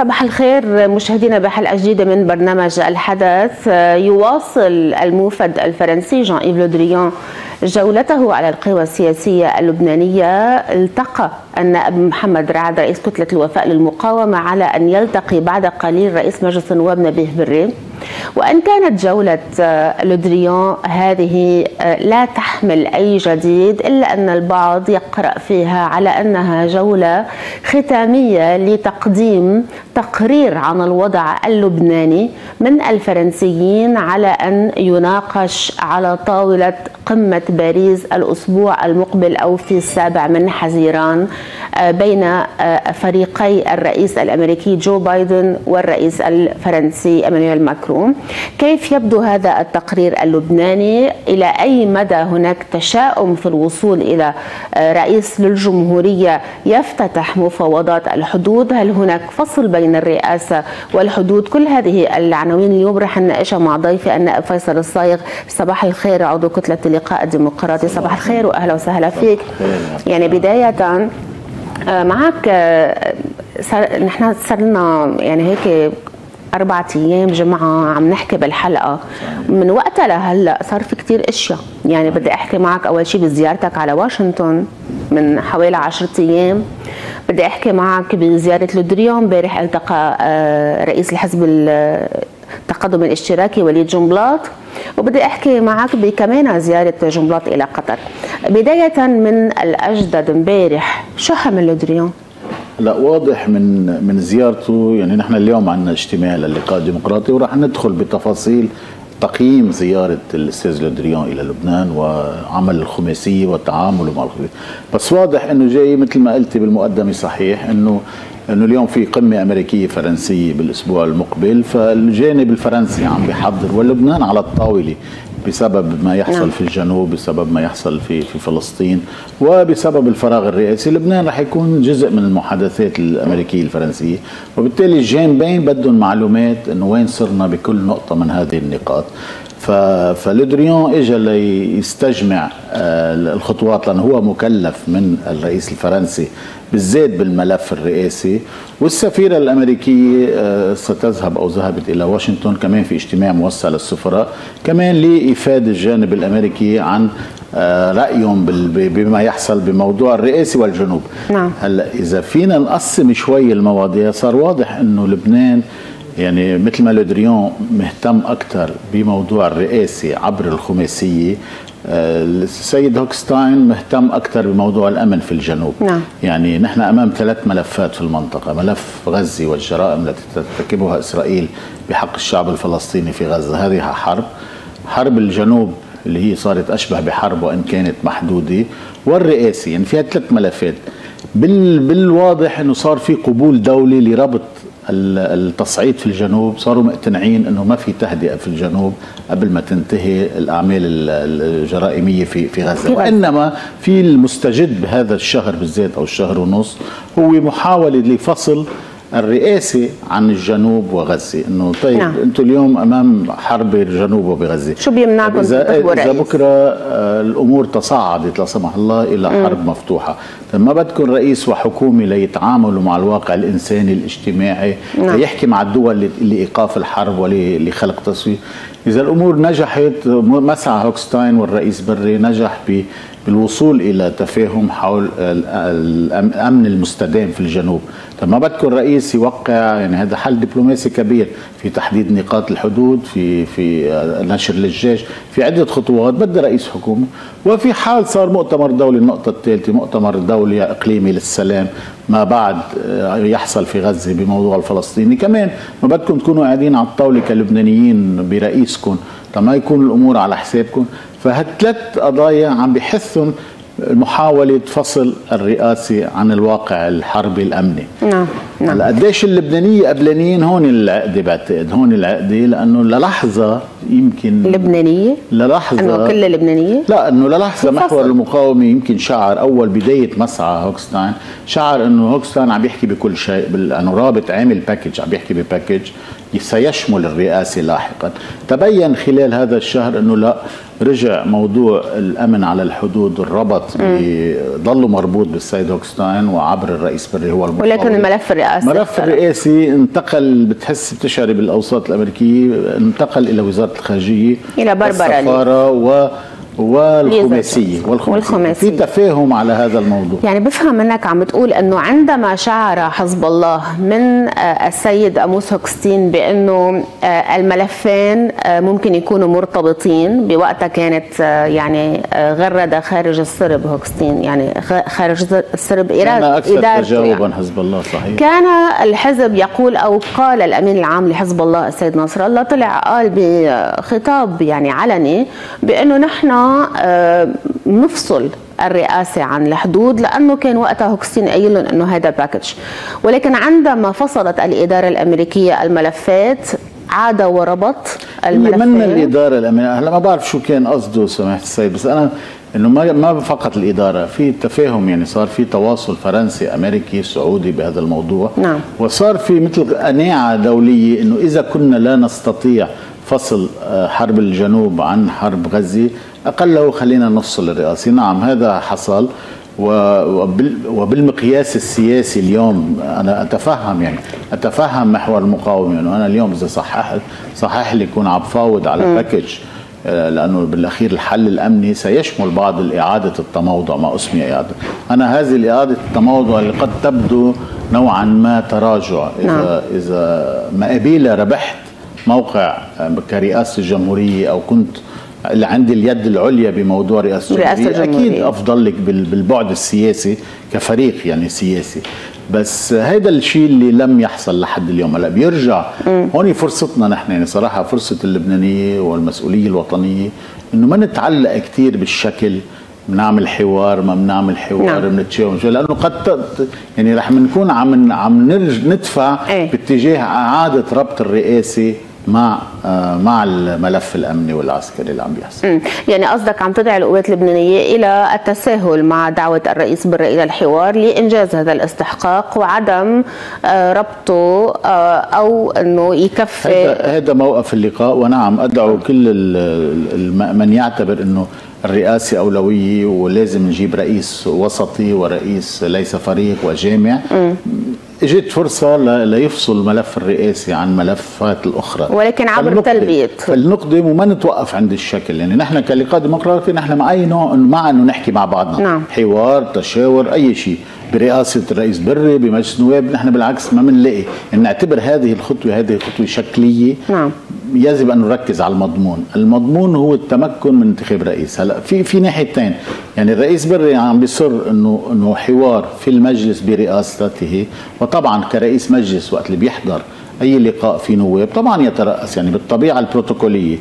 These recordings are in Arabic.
صباح الخير مشاهدينا بحلقة جديدة من برنامج الحدث. يواصل الموفد الفرنسي جان إيف لودريان جولته على القوى السياسية اللبنانية. التقى النائب محمد رعد رئيس كتلة الوفاء للمقاومة على أن يلتقي بعد قليل رئيس مجلس النواب نبيه بري. وإن كانت جولة لودريان هذه لا تحمل أي جديد إلا أن البعض يقرأ فيها على أنها جولة ختامية لتقديم تقرير عن الوضع اللبناني من الفرنسيين على أن يناقش على طاولة قمة باريس الأسبوع المقبل أو في السابع من حزيران بين فريقي الرئيس الأمريكي جو بايدن والرئيس الفرنسي إيمانويل ماكرون. كيف يبدو هذا التقرير اللبناني؟ إلى أي مدى هناك تشاؤم في الوصول إلى رئيس للجمهورية يفتتح مفاوضات الحدود؟ هل هناك فصل بين الرئاسة والحدود؟ كل هذه العناوين اليوم رح نناقشها مع ضيفي النائب فيصل الصايغ. صباح الخير عضو كتلة اللقاء الديمقراطي صباح الخير وأهلا وسهلا فيك. يعني بداية معك نحن صار لنا يعني هيك أربعة أيام جمعة عم نحكي بالحلقة. من وقتها لهلأ صار في كتير أشياء. يعني بدي أحكي معك أول شيء بزيارتك على واشنطن من حوالي عشرة أيام. بدي أحكي معك بزيارة لودريان امبارح التقى رئيس الحزب التقدم الاشتراكي وليد جنبلاط. وبدي أحكي معك بكمان زيارة جنبلاط إلى قطر. بداية من الأجدد امبارح شو حمل لودريان؟ لا واضح من من زيارته يعني نحن اليوم عندنا اجتماع للقاء الديمقراطي وراح ندخل بتفاصيل تقييم زيارة الأستاذ لودريان إلى لبنان وعمل الخماسية والتعامل مع الخماسية. بس واضح أنه جاي مثل ما قلتي بالمقدمة صحيح أنه انه اليوم في قمة أمريكية فرنسية بالأسبوع المقبل فالجانب الفرنسي عم بيحضر ولبنان على الطاولة بسبب ما يحصل نعم. في الجنوب بسبب ما يحصل في في فلسطين وبسبب الفراغ الرئاسي لبنان رح يكون جزء من المحادثات الأمريكية الفرنسية وبالتالي الجانبين بدهم معلومات إنه وين صرنا بكل نقطة من هذه النقاط فلودريون اجى ليستجمع الخطوات لأنه هو مكلف من الرئيس الفرنسي بالذات بالملف الرئاسي والسفيرة الأمريكية ستذهب أو ذهبت إلى واشنطن كمان في اجتماع موسع للسفراء كمان لإفادة الجانب الأمريكي عن رأيهم بما يحصل بموضوع الرئاسي والجنوب نعم. هلأ إذا فينا نقسم شوي المواضيع صار واضح إنه لبنان يعني مثل ما لودريون مهتم أكثر بموضوع الرئاسي عبر الخماسية السيد هوكستاين مهتم أكثر بموضوع الأمن في الجنوب. نعم. يعني نحن أمام ثلاث ملفات في المنطقة ملف غزة والجرائم التي ترتكبها إسرائيل بحق الشعب الفلسطيني في غزة. هذه حرب حرب الجنوب اللي هي صارت أشبه بحرب وإن كانت محدودة والرئاسي يعني فيها ثلاث ملفات. بال بالواضح إنه صار في قبول دولي لربط التصعيد في الجنوب صاروا مقتنعين إنه ما في تهدئة في الجنوب قبل ما تنتهي الأعمال الجرائمية في في غزة. وإنما في المستجد بهذا الشهر بالذات أو الشهر ونص هو محاولة لفصل الرئاسي عن الجنوب وغزة إنه طيب نعم. أنتم اليوم أمام حرب الجنوب وبغزة شو بيمنعكم إذا إذا بكرة الأمور تصاعدت لا سمح الله إلى مم. حرب مفتوحة طيب ما بدكم رئيس وحكومه ليتعاملوا مع الواقع الإنساني الاجتماعي نعم. ليحكي مع الدول لإيقاف الحرب ولخلق تصوير إذا الأمور نجحت مسعى هوكستاين والرئيس بري نجح ب بالوصول إلى تفاهم حول الأمن المستدام في الجنوب طب ما بدكم رئيس يوقع يعني هذا حل دبلوماسي كبير في تحديد نقاط الحدود في في نشر للجيش في عدة خطوات بدها رئيس حكومة. وفي حال صار مؤتمر دولي النقطة الثالثة مؤتمر دولي إقليمي للسلام ما بعد يحصل في غزة بموضوع الفلسطيني. كمان ما بدكم تكونوا قاعدين على الطاولة كلبنانيين برئيسكم. طب ما يكون الأمور على حسابكم. فهالثلاث قضايا عم بحثهم محاولة فصل الرئاسي عن الواقع الحربي الأمني. نعم نعم. قديش اللبنانية قبلانيين هون العقدة بعتقد هون العقدة لأنه للحظة يمكن لبنانية؟ للحظة. أنه كلها لبنانية؟ لا أنه للحظة محور المقاومة يمكن شعر أول بداية مسعى هوكستاين شعر أنه هوكستاين عم يحكي بكل شيء أنه رابط عامل package عم يحكي ب package سيشمل الرئاسة لاحقا. تبين خلال هذا الشهر أنه لا رجع موضوع الأمن على الحدود والربط ضله مربوط بالسيد هوكستاين وعبر الرئيس بري هو المفوض ولكن الملف الرئاسي الملف الرئاسي انتقل بتحس بتشعري بالأوساط الأمريكية انتقل إلى وزارة الخارجيه إلى بربرا السفارة و والخماسية. والخماسية. في تفاهم على هذا الموضوع. يعني بفهم منك عم بتقول أنه عندما شعر حزب الله من آه، السيد أموس هوكستين بأنه آه، الملفين آه، ممكن يكونوا مرتبطين بوقتها كانت يعني غرد خارج السرب. هوكستين يعني خارج السرب إرادة كان أكثر تجاوبا يعني. حزب الله صحيح. كان الحزب يقول أو قال الأمين العام لحزب الله السيد نصر الله طلع قال بخطاب يعني علني بأنه نحن نفصل الرئاسة عن الحدود لأنه كان وقتها هوكستين قايل لهم أنه هذا package ولكن عندما فصلت الإدارة الأمريكية الملفات عاد وربط الملفين من الإدارة الأمريكية؟ هلا ما بعرف شو كان قصده سماحة السيد بس أنا إنه ما ما فقط الإدارة في تفاهم يعني صار في تواصل فرنسي أمريكي سعودي بهذا الموضوع. نعم. وصار في مثل قناعة دولية إنه إذا كنا لا نستطيع فصل آه، حرب الجنوب عن حرب غزة أقله خلينا نفصل الرئاسي. نعم هذا حصل. وبالمقياس السياسي اليوم أنا أتفهم يعني أتفهم محور المقاومة يعني أنا اليوم إذا صحح صحح لي يكون عم بفاوض على باكج آه، لأنه بالأخير الحل الأمني سيشمل بعض اعاده التموضع. ما أسمي إعادة. أنا هذه اعاده التموضع اللي قد تبدو نوعا ما تراجع. اذا نعم. إذا ما قبيله ربحت موقع كرئاسة الجمهوريه أو كنت اللي عندي اليد العليا بموضوع رئاسة الجمهورية. أكيد أفضل لك بالبعد السياسي كفريق يعني سياسي. بس هذا الشيء اللي لم يحصل لحد اليوم. هلا بيرجع. هون فرصتنا نحن يعني صراحة فرصة اللبنانية والمسؤولية الوطنية إنه ما نتعلق كثير بالشكل. بنعمل حوار ما بنعمل حوار نعم. بنتشاور لأنه قد يعني رح نكون عم عم ندفع إيه؟ باتجاه إعادة ربط الرئاسي مع آه، مع الملف الأمني والعسكري اللي عم بيحصل. يعني قصدك عم تدعي القوات اللبنانية إلى التساهل مع دعوة الرئيس بري إلى الحوار لإنجاز هذا الاستحقاق وعدم آه، ربطه آه، أو إنه يكفي. هذا موقف اللقاء ونعم أدعو كل من يعتبر إنه الرئاسة أولوية ولازم نجيب رئيس وسطي ورئيس ليس فريق وجامع. اجت فرصة ليفصل الملف الرئاسي عن ملفات الأخرى. ولكن عبر التلبيت فلنقدم وما نتوقف عند الشكل. يعني نحن كلقاء ديمقراطي نحن مع أي نوع مع أنه نحكي مع بعضنا. نعم. حوار تشاور أي شيء. برئاسة الرئيس بري بمجلس النواب نحن بالعكس ما بنلاقي. ان نعتبر هذه الخطوه هذه خطوة شكلية. نعم. يجب أن نركز على المضمون، المضمون هو التمكن من انتخاب رئيس، هلا في في ناحيتين، يعني الرئيس بري عم بيصر إنه إنه حوار في المجلس برئاسته. وطبعا كرئيس مجلس وقت اللي بيحضر أي لقاء في نواب طبعا يترأس. يعني بالطبيعة البروتوكولية.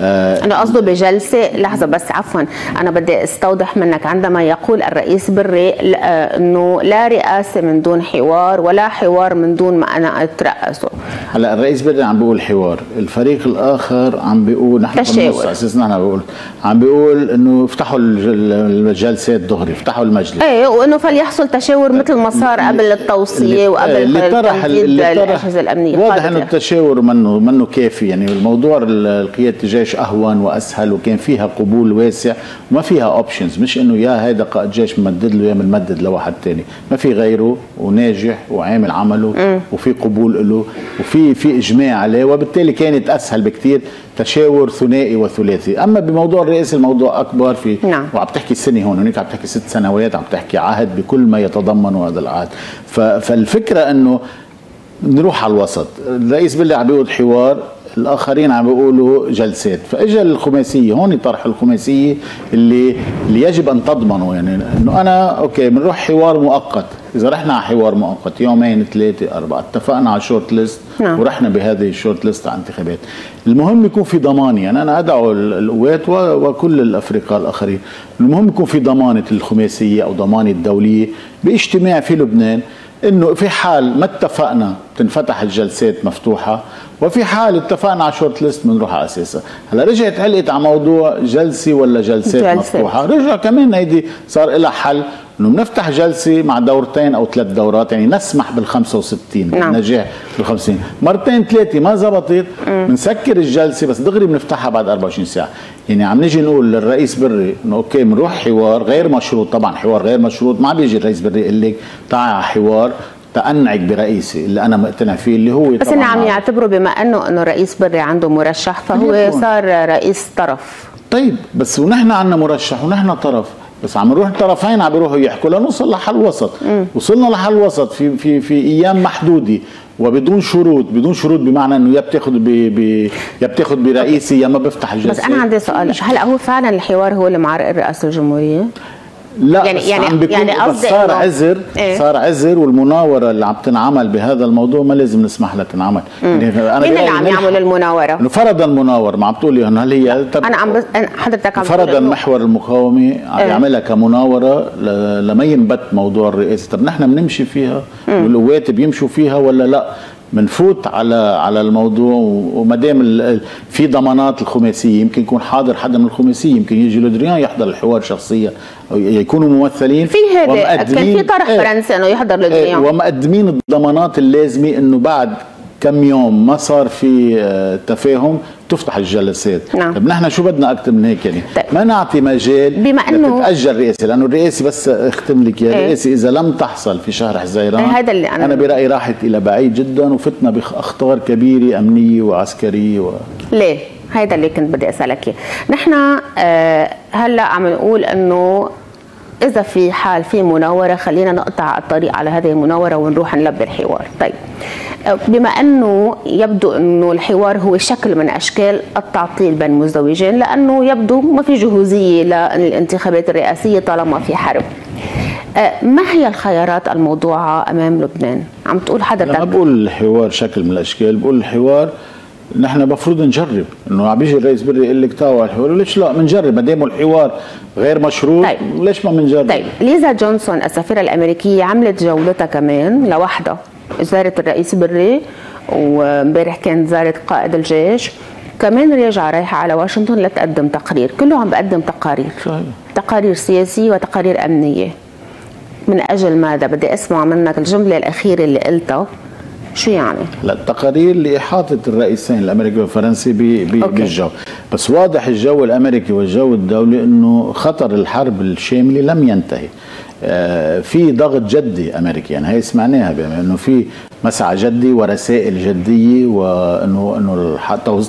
آه أنا قصده بجلسة لحظة بس عفوا. أنا بدي أستوضح منك عندما يقول الرئيس بري آه، إنه لا رئاسة من دون حوار ولا حوار من دون ما أنا أترأسه. هلأ الرئيس بري عم بيقول حوار الفريق الآخر عم بيقول نحن تشاور. أساسا نحن بقول عم بيقول إنه افتحوا الجلسات دغري افتحوا المجلس. إيه وإنه فليحصل تشاور مثل ما صار قبل التوصية وقبل اللي طرح الأجهزة الأمنية. واضح إنه التشاور منه منه كافي يعني الموضوع القيادة الجاي الجيش أهون وأسهل وكان فيها قبول واسع. وما فيها options مش إنه يا هيدا قائد جيش ممدد له يا بنمدد لواحد ثاني ما في غيره وناجح وعامل عمله وفي قبول له وفي في إجماع عليه وبالتالي كانت أسهل بكثير تشاور ثنائي وثلاثي. أما بموضوع الرئاسه الموضوع أكبر في نعم. وعم تحكي سنه هون هناك عم تحكي ست سنوات عم تحكي عهد بكل ما يتضمنه هذا العهد. فالفكرة إنه نروح على الوسط. الرئيس بري عم بيقول حوار الآخرين عم بيقولوا جلسات. فاجى الخماسية هون طرح الخماسية اللي اللي يجب أن تضمنه يعني إنه أنا okay بنروح حوار مؤقت. إذا رحنا على حوار مؤقت يومين ثلاثة أربعة اتفقنا على short list نعم. ورحنا بهذه ال short list على انتخابات المهم يكون في ضمان يعني أنا أدعو القوات وكل الافرقاء الآخرين. المهم يكون في ضمانة الخماسية أو ضمانة الدولية باجتماع في لبنان إنه في حال ما اتفقنا تنفتح الجلسات مفتوحة وفي حال اتفقنا على short list بنروح على اساسها هلا رجعت علقت على موضوع جلسة ولا جلسات جلسة. مفتوحة؟ رجع كمان هيدي صار لها حل إنه بنفتح جلسة مع دورتين أو ثلاث دورات يعني نسمح بال 65 نعم. النجاح بال 50 مرتين ثلاثة ما زبطت. بنسكر الجلسة بس دغري بنفتحها بعد 24 ساعة. يعني عم نيجي نقول للرئيس بري إنه okay بنروح حوار غير مشروط. طبعا حوار غير مشروط ما بيجي الرئيس بري يقول لك تعال على حوار. تأقنعك برئيسي اللي أنا مقتنع فيه اللي هو بس إنه عم يعتبروا بما إنه إنه الرئيس بري عنده مرشح فهو صار رئيس طرف. طيب بس ونحن عندنا مرشح ونحن طرف بس عم نروح الطرفين عم بيروحوا يحكوا لنوصل لحل وسط. مم. وصلنا لحل وسط في في في أيام محدودة وبدون شروط بدون شروط بمعنى إنه يا بتاخذ ب يا بتاخذ برئيسي يا ما بفتح الجلسه بس أنا عندي سؤال هل هو فعلا الحوار هو اللي معرق رئاسه الجمهورية؟ لا يعني يعني عم يعني قصدي صار عذر إيه؟ صار عذر والمناورة اللي عم تنعمل بهذا الموضوع ما لازم نسمح لها تنعمل يعني أنا مين اللي عم يعمل المناورة؟ إنه فرض المناورة ما عم تقولي هل هي أنا عم بس حضرتك عم فرض المحور المقاومة عم إيه؟ يعملها كمناورة لما ينبت موضوع الرئاسة طب نحن بنمشي فيها والقوات بيمشوا فيها ولا لا؟ بنفوت على على الموضوع وما دام في ضمانات الخماسية يمكن يكون حاضر حدا من الخماسية يمكن يجي لودريان يحضر الحوار شخصيا أو يكونوا ممثلين. في هذا كان في طرح إيه. فرنسي إنه يحضر لودريان إيه ومقدمين الضمانات اللازمة إنه بعد كم يوم ما صار في آه، تفاهم تفتح الجلسات نعم طيب نحن شو بدنا أكثر من هيك يعني طيب. ما نعطي مجال بما انه تتاجل رئاسة لأنه الرئاسة بس اختم لك يا إيه؟ رئاسه إذا لم تحصل في شهر حزيران إيه هذا اللي أنا أنا برأيي راحت إلى بعيد جدا وفتنا بأخطار كبيرة أمنية وعسكرية و... ليه؟ هذا اللي كنت بدي أسألك إياه نحن آه هلأ عم نقول إنه إذا في حال في مناورة خلينا نقطع الطريق على هذه المناورة ونروح نلبي الحوار. طيب. بما أنه يبدو أنه الحوار هو شكل من أشكال التعطيل بين المزدوجين لأنه يبدو ما في جهوزية للانتخابات الرئاسية طالما في حرب. أه، ما هي الخيارات الموضوعة أمام لبنان؟ عم تقول حضرتك أنا بقول الحوار شكل من الأشكال بقول الحوار نحن المفروض نجرب. إنه عم بيجي الرئيس بري يقول لك تاوا الحوار ليش لا؟ بنجرب ما دام الحوار غير مشروط. طيب. ليش ما بنجرب طيب. ليزا جونسون السفيرة الأمريكية عملت جولتها كمان لوحدها. زارت الرئيس بري وامبارح كانت زارت قائد الجيش. كمان راجعة رايحة على واشنطن لتقدم تقرير. كله عم بقدم تقارير. صحيح. تقارير سياسية وتقارير أمنية. من أجل ماذا؟ بدي أسمع منك الجملة الأخيرة اللي قلتها. شو يعني؟ لا التقارير لإحاطة الرئيسين الأمريكي والفرنسي بالجو. بس واضح الجو الأمريكي والجو الدولي أنه خطر الحرب الشاملة لم ينتهي. آه، في ضغط جدي أمريكي يعني هي سمعناها إنه في مسعى جدي ورسائل جدية وانه انه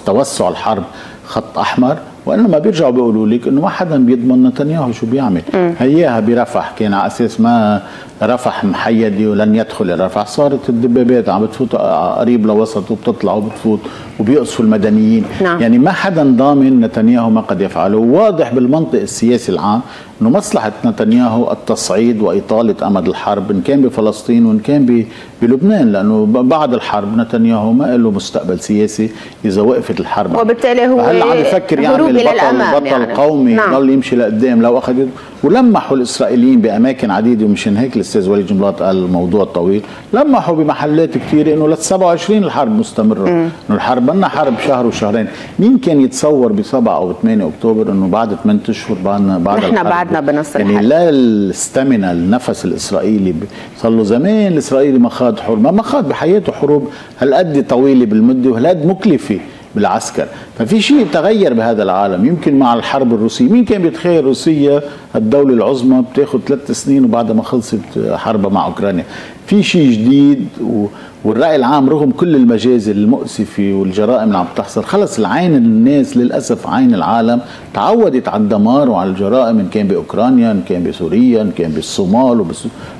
توسع الحرب خط أحمر. وإنما بيرجعوا بيقولوا لك إنه ما حدا بيضمن نتنياهو شو بيعمل. هياها برفح كان على أساس ما رفح محيدي ولن يدخل الرفح. صارت الدبابات عم بتفوت قريب لوسط وبتطلع وبتفوت وبيقصفوا المدنيين. نعم. يعني ما حدا ضامن نتنياهو ما قد يفعله. واضح بالمنطق السياسي العام إنه مصلحة نتنياهو التصعيد وإطالة أمد الحرب إن كان بفلسطين وإن كان بلبنان لأنه بعد الحرب نتنياهو ما له مستقبل سياسي إذا وقفت الحرب. وبالتالي هو هلا عم يفكر يعمل بطل بطل يعني. قومي نعم. يضل يمشي لقدام؟ لو اخذ ولمحوا الإسرائيليين بأماكن عديدة ومشان هيك الأستاذ وليد جملات قال الموضوع طويل لمحوا بمحلات كثيرة إنه لل 27 الحرب مستمرة. إنه الحرب بدنا حرب شهر وشهرين. مين كان يتصور ب 7 أو 8 أكتوبر إنه بعد 8 أشهر بعدنا بعد نحن بعدنا بنص يعني. لا الاستامينا النفس الإسرائيلي صار له زمان الإسرائيلي ما خاض حروب ما خاض بحياته حروب هالقد طويلة بالمدة وهالقد مكلفة بالعسكر. ففي شيء تغير بهذا العالم يمكن مع الحرب الروسية. مين كان بيتخيل روسيا الدولة العظمى بتاخذ ثلاث سنين وبعد ما خلصت حربها مع أوكرانيا؟ في شيء جديد و... والرأي العام رغم كل المجازر المؤسفة والجرائم اللي عم تحصل خلص العين الناس للأسف عين العالم تعودت على الدمار وعلى الجرائم إن كان بأوكرانيا إن كان بسوريا إن كان بالصومال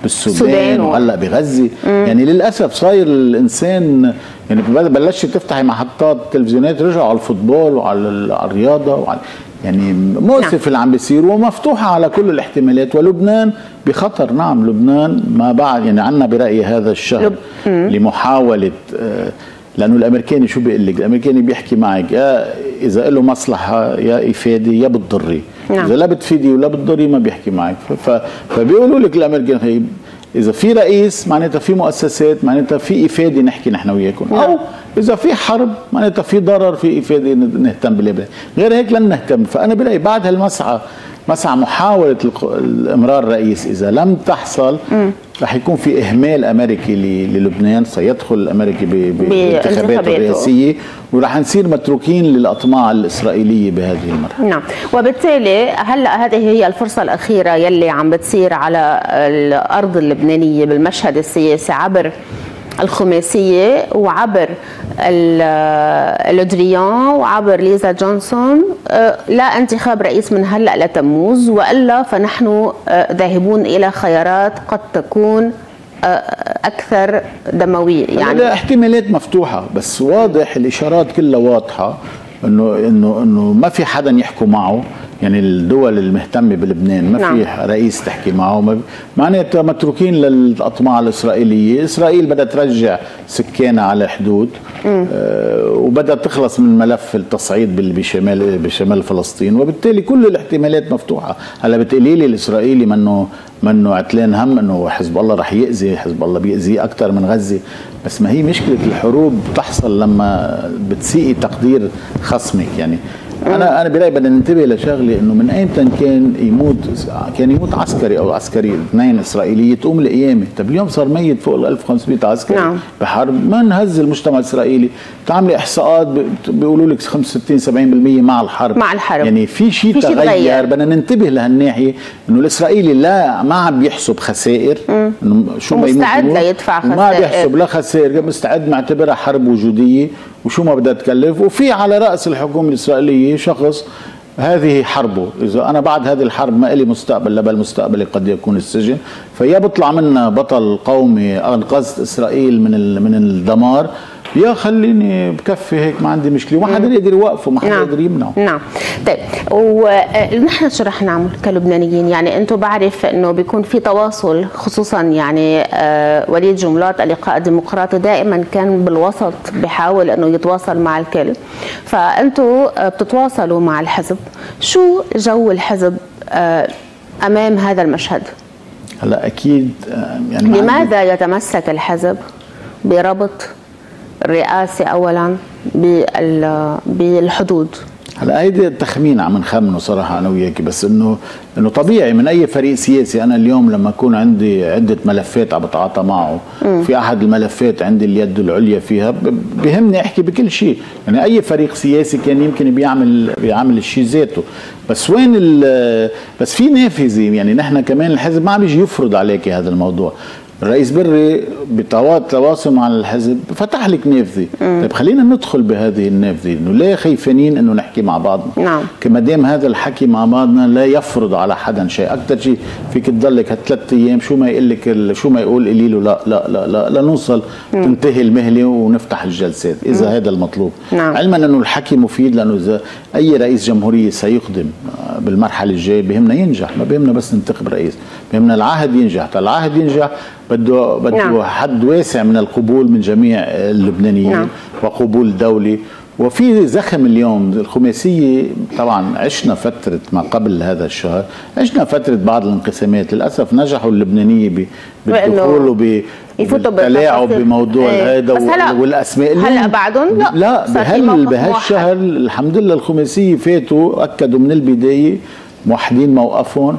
وبالسودان وهلأ بغزة. يعني للأسف صاير الإنسان يعني بلشت تفتحي محطات تلفزيونات رجعوا على الفوتبول وعلى الرياضة وعلى يعني مؤسف نعم. اللي عم بيصير ومفتوحة على كل الاحتمالات. ولبنان بخطر. نعم لبنان ما بعد يعني عنا برأيي هذا الشهر لب... لمحاولة آه، لأنه الأمريكاني شو بيقول لك؟ الأمريكاني بيحكي معك يا إذا له مصلحة يا إفادة يا بتضري. نعم. إذا لا بتفيدي ولا بتضري ما بيحكي معك. فبيقولوا لك الأمريكان إذا في رئيس معناتها في مؤسسات معناتها في إفادة نحكي نحن وياكم. أو نعم. إذا في حرب معناتها في ضرر في افاده نهتم باللبنان غير هيك لن نهتم. فأنا برأيي بعد هالمسعى مسعى محاولة امرار الرئيس إذا لم تحصل رح يكون في إهمال أمريكي للبنان. سيدخل الامريكي بانتخاباته الرئاسية. ورح نصير متروكين للأطماع الإسرائيلية بهذه المرحلة. نعم. وبالتالي هلأ هذه هي الفرصة الأخيرة يلي عم بتصير على الأرض اللبنانية بالمشهد السياسي عبر الخماسية وعبر لودريان وعبر ليزا جونسون. آه، لا انتخاب رئيس من هلأ لتموز وإلا فنحن آه، ذاهبون إلى خيارات قد تكون آه، أكثر دموية يعني. احتمالات مفتوحة بس واضح الإشارات كلها واضحة إنه إنه إنه ما في حدا يحكوا معه. يعني الدول المهتمة بلبنان ما نعم. في رئيس تحكي معه. معناتها متروكين للأطماع الإسرائيلية. إسرائيل بدها ترجع سكانها على الحدود آه وبدها تخلص من ملف التصعيد بشمال بشمال فلسطين. وبالتالي كل الاحتمالات مفتوحة. هلا بتقولي لي الإسرائيلي منه منه عتلان هم إنه حزب الله رح يأذي حزب الله بيأذي أكثر من غزة. بس ما هي مشكلة الحروب تحصل لما بتسيئي تقدير خصمك. يعني أنا أنا برايي بدنا ننتبه لشغلة إنه من أيمتى كان يموت كان يموت عسكري أو عسكري اثنين إسرائيلية تقوم القيامه، طب اليوم صار ميت فوق ال 1500 عسكري نعم. بحرب. ما نهز المجتمع الإسرائيلي، بتعملي إحصاءات بيقولوا لك 65 70% مع الحرب. مع الحرب. يعني في شيء تغير؟ بدنا ننتبه لهالناحية إنه الإسرائيلي لا ما عم بيحسب خسائر. انه شو ما مستعد ليدفع خسائر. ما بيحسب لا خسائر مستعد معتبرها حرب وجودية. وشو ما بدها تكلف. وفي على رأس الحكومة الإسرائيلية شخص هذه حربه. إذا أنا بعد هذه الحرب ما لي مستقبل بل مستقبلي قد يكون السجن. فيا بطلع منا بطل قومي أنقذت إسرائيل من من الدمار. يا خليني بكفي هيك ما عندي مشكلة. وما حدا يقدر يوقفه ما حدا نعم. يقدر يمنعه. نعم. طيب ونحن شو رح نعمل كلبنانيين؟ يعني أنتم بعرف إنه بيكون في تواصل خصوصا يعني آه وليد جملات اللقاء الديمقراطي دائما كان بالوسط بحاول إنه يتواصل مع الكل. فانتم آه، بتتواصلوا مع الحزب. شو جو الحزب آه أمام هذا المشهد؟ هلا أكيد آه، يعني لماذا يتمسك الحزب بربط الرئاسة أولا بالحدود. هلا هيدي التخمين عم نخمنه صراحة أنا وياك بس إنه إنه طبيعي من أي فريق سياسي أنا اليوم لما أكون عندي عدة ملفات عم بتعاطى معه م. في أحد الملفات عندي اليد العليا فيها بهمني أحكي بكل شيء. يعني أي فريق سياسي كان يمكن بيعمل بيعمل الشيء ذاته. بس وين بس في نافذة يعني نحن كمان الحزب ما عم يجي يفرض عليك هذا الموضوع. الرئيس بري بتواصل مع الحزب فتح لك نافذه طيب خلينا ندخل بهذه النافذه إنه ليه خايفين إنه نحكي مع بعضنا. نعم. كما دام هذا الحكي مع بعضنا لا يفرض على حدا شيء. أكثر شيء فيك تضلك هالثلاث أيام شو ما يقول لك شو ما يقول قولي له لا لا لا لا لنوصل تنتهي المهله ونفتح الجلسات. إذا مم. هذا المطلوب. نعم. علما إنه الحكي مفيد لأنه إذا أي رئيس جمهورية سيقدم بالمرحلة الجاية بهمنا ينجح ما بهمنا بس ننتخب رئيس. بهمنا العهد ينجح. العهد ينجح بده بده نعم. حد واسع من القبول من جميع اللبنانيين نعم. وقبول دولي. وفي زخم اليوم. الخماسية طبعا عشنا فترة ما قبل هذا الشهر عشنا فترة بعض الانقسامات. للأسف نجحوا اللبنانية بالدخول وب بالتلاعب بموضوع إيه. هذا والأسماء. هلأ بعدهم؟ لا لا بهال بهالشهر الحمد لله الخماسية فاتوا أكدوا من البداية موحدين موقفهم.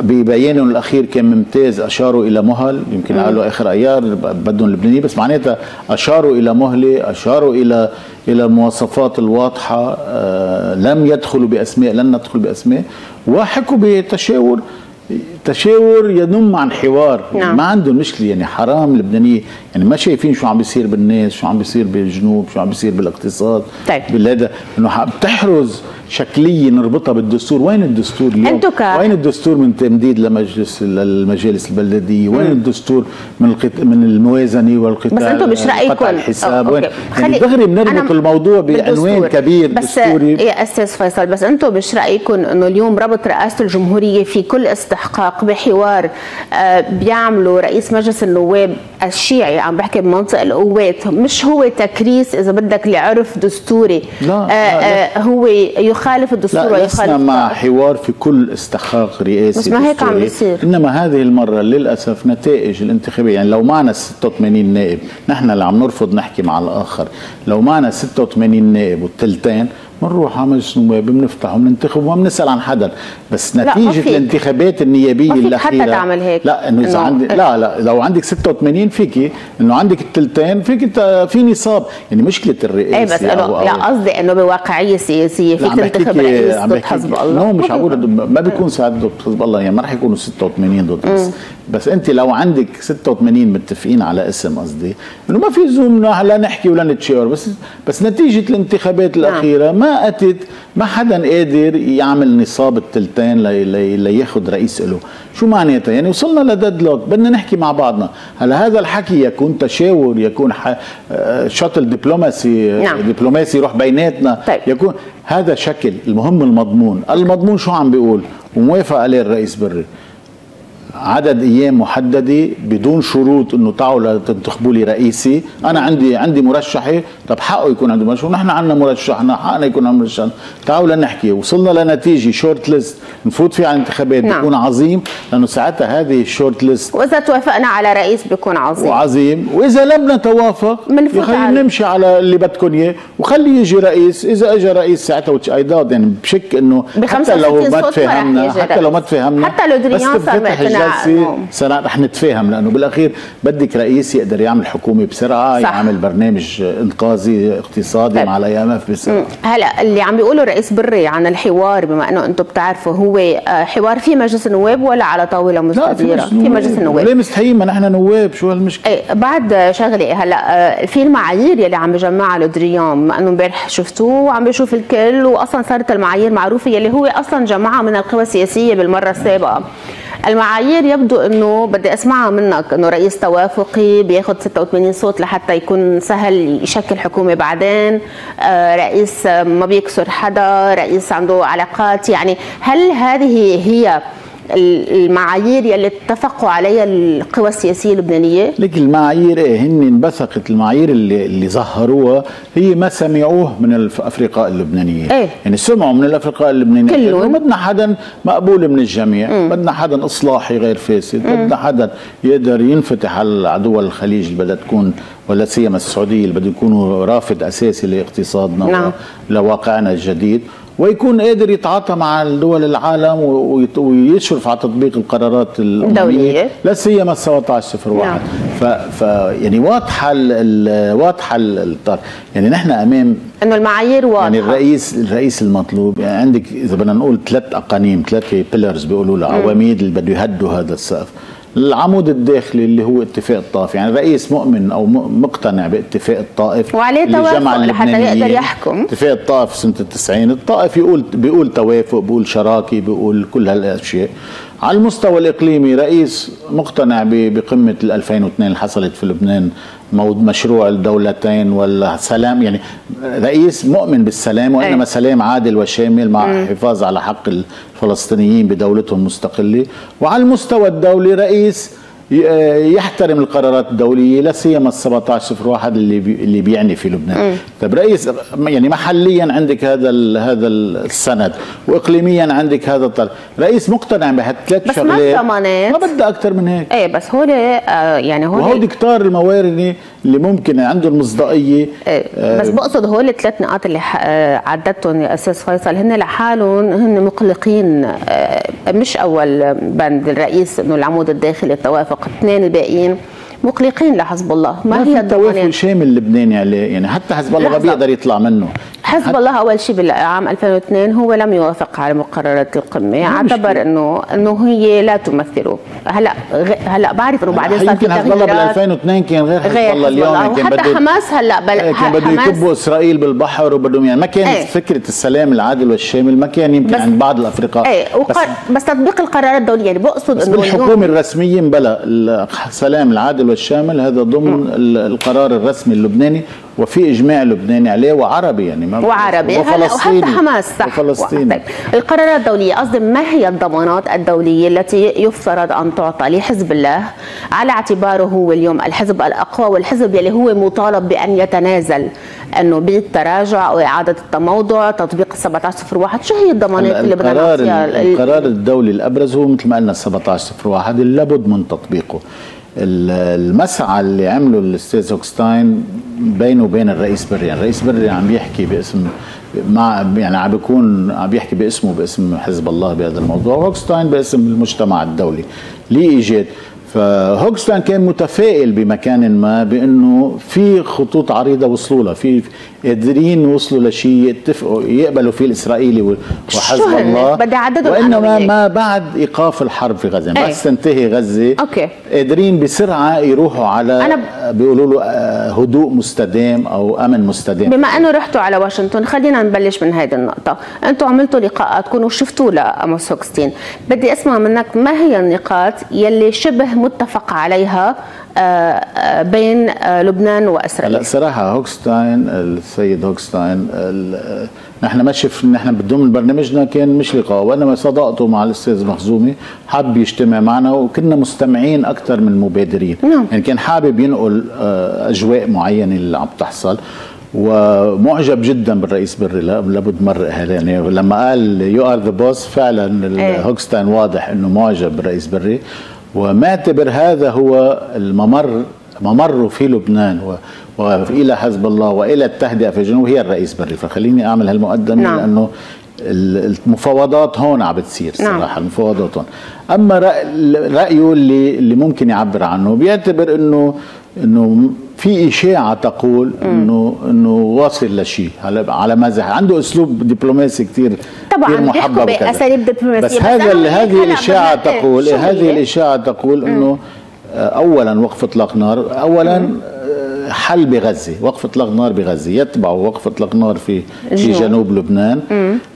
ببيانهم الأخير كان ممتاز أشاروا إلى مهل يمكن قالوا آخر أيار بدهم اللبنانيين بس معناتها أشاروا إلى مهلة أشاروا إلى إلى المواصفات الواضحة آه لم يدخلوا بأسماء لن ندخل بأسماء وحكوا بتشاور تشاور ينم عن حوار نعم. يعني ما عندهم مشكلة يعني حرام اللبنانيه يعني ما شايفين شو عم بيصير بالناس شو عم بيصير بالجنوب شو عم بيصير بالاقتصاد طيب. بالهذا إنه بتحرز شكلية نربطها بالدستور. وين الدستور اليوم؟ ك... وين الدستور من تمديد لمجلس للمجالس البلدية؟ وين الدستور من القط... من الموازنة والقطاع بس أنتم مش رأيكم. الحساب. وين؟ يعني دغري بنربط الموضوع بعنوان كبير بس دستوري. يا أستاذ فيصل بس أنتم مش رأيكم إنه اليوم ربط رئاسة الجمهورية في كل استحقاق بحوار آه بيعملوا رئيس مجلس النواب الشيعي عم بحكي بمنطق القوات. مش هو تكريس إذا بدك لعرف دستوري. لا, آه لا, لا. آه هو يخالف الدستور لا ويخالف مع حوار في كل استحقاق رئاسي بس ما هيك عم بيصير. إنما هذه المرة للأسف نتائج الانتخابية يعني لو معنا 86 نائب نحن اللي عم نرفض نحكي مع الآخر. لو معنا 86 نائب والثلثين بنروح على مجلس النواب بنفتح وبننتخب وما بنسال عن حدا. بس نتيجة الانتخابات النيابية الاخيره حتى تعمل هيك. لا إنه إذا عندي لا لا لو عندك 86 فيكي إنه عندك الثلثين فيك في نصاب. يعني مشكلة الرئاسه اي بس انه لا قصدي إنه بواقعية سياسيه فيك تنتخب رئيس ضد حزب الله. نو مش عم ما بيكون ساعات ضد حزب الله يعني ما راح يكونوا 86 ضد بس. بس انت لو عندك 86 متفقين على اسم قصدي. إنه ما في لزوم لا نحكي ولا نتشاور بس بس نتيجة الانتخابات نعم. الأخيرة ما أتت ما حدا قادر يعمل نصاب التلتين لياخذ رئيس له. شو معناتها؟ يعني وصلنا ل deadlock بدنا نحكي مع بعضنا. هلا هذا الحكي يكون تشاور يكون shuttle diplomacy نعم. diplomacy يروح بيناتنا. طيب. يكون هذا شكل المهم المضمون. المضمون شو عم بيقول؟ وموافق عليه الرئيس بري. عدد أيام محددة بدون شروط إنه تعالوا تنتخبوا لي رئيسي. أنا عندي عندي مرشحي طب حقه يكون عندي مرشح. ونحن عندنا مرشحنا حقنا يكون عندنا مرشح. تعالوا لنحكي. وصلنا لنتيجة short list نفوت فيها على الانتخابات. نعم. بيكون عظيم. لأنه ساعتها هذه ال short list وإذا توافقنا على رئيس بيكون عظيم. وعظيم. وإذا لم نتوافق خلينا نمشي على اللي بدكم إياه. وخلي يجي رئيس. إذا اجى رئيس ساعتها أيضا يعني بشك إنه حتى لو ما تفاهمنا حتى لو ما تفاهمنا حتى لودريان صار الجلسه رح نتفاهم لأنه بالأخير بدك رئيس يقدر يعمل حكومه بسرعة صح. يعمل برنامج إنقاذي اقتصادي طيب. مع ال IMF بسرعة هلا اللي عم بيقوله الرئيس بري عن الحوار بما إنه أنتم بتعرفوا هو آه، حوار في مجلس النواب ولا على طاولة مستديرة؟ في, في مجلس النواب. ليه مستحيين ما نحن نواب شو هالمشكلة؟ إيه بعد شغلة هلا آه، في المعايير يلي عم بجمعها لودريان بما إنه امبارح شفتوه وعم بيشوف الكل واصلا صارت المعايير معروفة يلي هو أصلا جمعها من القوى السياسية بالمرة السابقة. المعايير يبدو إنه بدي أسمعها منك إنه رئيس توافقي بياخذ 86 صوت لحتى يكون سهل يشكل حكومة بعدين آه، رئيس ما بيكسر حدا رئيس عنده علاقات يعني هل هذه هي المعايير يلي اتفقوا عليها القوى السياسية اللبنانية؟ لك المعايير إيه هن انبثقت المعايير اللي اللي ظهروها هي ما سمعوه من الأفرقاء اللبنانيين إيه؟ يعني سمعوا من الأفرقاء اللبنانيين كلهم بدنا حدا مقبول من الجميع. بدنا حدا إصلاحي غير فاسد. بدنا حدا يقدر ينفتح على دول الخليج اللي بدها تكون ولا سيما السعودية اللي بده يكونوا رافد أساسي لإقتصادنا نعم. لواقعنا الجديد ويكون قادر يتعاطى مع دول العالم ويشرف على تطبيق القرارات الدولية. لا سيما 1701 نعم. ف, ف يعني واضحه واضحه الطر يعني نحن أمام إنه المعايير واضحة. يعني الرئيس الرئيس المطلوب. يعني عندك إذا بدنا نقول ثلاث أقانيم ثلاثة بيلرز بيقولوا له عواميد اللي بده يهدوا هذا السقف. العمود الداخلي اللي هو اتفاق الطائف يعني رئيس مؤمن أو مقتنع باتفاق الطائف وعليه توافق لحتى يقدر يحكم. اتفاق الطائف سنة التسعين الطائف يقول بيقول توافق بيقول شراكه بيقول كل هالأشياء. على المستوى الإقليمي رئيس مقتنع بقمة ال 2002 اللي حصلت في لبنان مشروع الدولتين والسلام يعني رئيس مؤمن بالسلام وإنما أي. سلام عادل وشامل مع م. حفاظ على حق الفلسطينيين بدولتهم المستقله وعلى المستوى الدولي رئيس يحترم القرارات الدولية لا سيما ال 1701 اللي بي اللي بيعني في لبنان. طيب رئيس يعني محليا عندك هذا هذا السند واقليميا عندك هذا الطلب رئيس مقتنع بهالثلاث شغلات بس ما ما بدها أكثر من هيك. إيه بس هو آه يعني هو وهودي كتار الموارد اللي ممكن عندهم مصداقيه إيه آه بس بقصد هول الثلاث نقاط اللي آه، عددتهم يا أستاذ فيصل. هن لحالهم هن مقلقين. آه، مش أول بند. الرئيس إنه العمود الداخلي التوافق اثنين الباقيين مقلقين لحزب الله. ما, ما هي التوافق شامل لبناني عليه يعني حتى حزب الله ما بيقدر يطلع منه. حزب الله أول شيء بالعام 2002 هو لم يوافق على مقررات القمة. اعتبر انه إنه هي لا تمثله. هلأ هلأ بعرف إنه بعدين صار في حزب الله بال 2002 كان غير حزب الله اليوم الله. كان وحتى حماس هلأ بل إيه، كان بده يكبوا إسرائيل بالبحر وبدهم يعني. ما كان إيه. فكرة السلام العادل والشامل ما كان يمكن عند بعض الافرقاء إيه. بس, بس تطبيق القرارات الدولية يعني بقصد إنه بالحكومة الرسمية بلا السلام العادل والشامل هذا ضمن القرار الرسمي اللبناني. وفي إجماع لبناني عليه وعربي يعني ما وعربي. وفلسطيني وحتى حماس. صح وفلسطيني. طيب القرارات الدولية قصدي ما هي الضمانات الدولية التي يفترض أن تعطى لحزب الله؟ على اعتباره هو اليوم الحزب الأقوى والحزب يلي هو مطالب بأن يتنازل إنه بالتراجع أو اعاده التموضع تطبيق 1701 شو هي الضمانات اللي بدنا نعطيها؟ القرار الدولي الأبرز هو مثل ما قلنا 1701 اللي لابد من تطبيقه. المسعى اللي عمله الأستاذ هوكستاين بينه وبين الرئيس بري يعني الرئيس بري عم يحكي باسم مع يعني عم بيكون عم بيحكي باسمه باسم حزب الله بهذا الموضوع وهوكستاين باسم المجتمع الدولي لإيجاد. فهوكستاين كان متفائل بمكان ما بأنه في خطوط عريضة وصلوا لها في قادرين يوصلوا لشيء يتفقوا يقبلوا فيه الإسرائيلي وحزب الله. وانما ما بعد إيقاف الحرب في غزة بس تنتهي غزة. okay. قادرين بسرعة يروحوا على أنا ب... بيقولوا له هدوء مستدام أو أمن مستدام. بما أنه رحتوا على واشنطن خلينا نبلش من هذه النقطة. أنتم عملتوا لقاءاتكم وشفتوا لأموس هوكستين بدي أسمع منك ما هي النقاط يلي شبه متفق عليها آه، آه، بين آه، لبنان وأسرائيل؟ لا صراحة هوكستاين السيد هوكستاين نحن ما شف نحن ضمن برنامجنا كان مش لقاء وإنما صداقته مع الأستاذ مخزومي حب يجتمع معنا وكنا مستمعين أكثر من مبادرين نعم. يعني كان حابب ينقل أجواء معينة اللي عم تحصل ومعجب جدا بالرئيس بري لابد مر يعني لما قال you are the boss فعلا إيه. هوكستاين واضح إنه معجب بالرئيس بري ومعتبر هذا هو الممر ممره في لبنان و وإلى حزب الله وإلى التهدئة في الجنوب هي الرئيس بري فخليني أعمل هالمقدمة نعم. لأنه المفاوضات هون عم بتصير نعم. صراحة نعم. المفاوضات هون أما رأيه اللي اللي ممكن يعبر عنه بيعتبر انه إنه في إشاعة تقول إنه إنه واصل لشيء. على على مزح. عنده أسلوب دبلوماسي كثير طبعا محبب بأساليب دبلوماسية بس هذا هذه الإشاعة تقول هذه الإشاعة تقول إنه اولا وقف إطلاق نار. اولا حل بغزة. وقف إطلاق نار بغزة. يتبعه وقف إطلاق نار في في جنوب لبنان.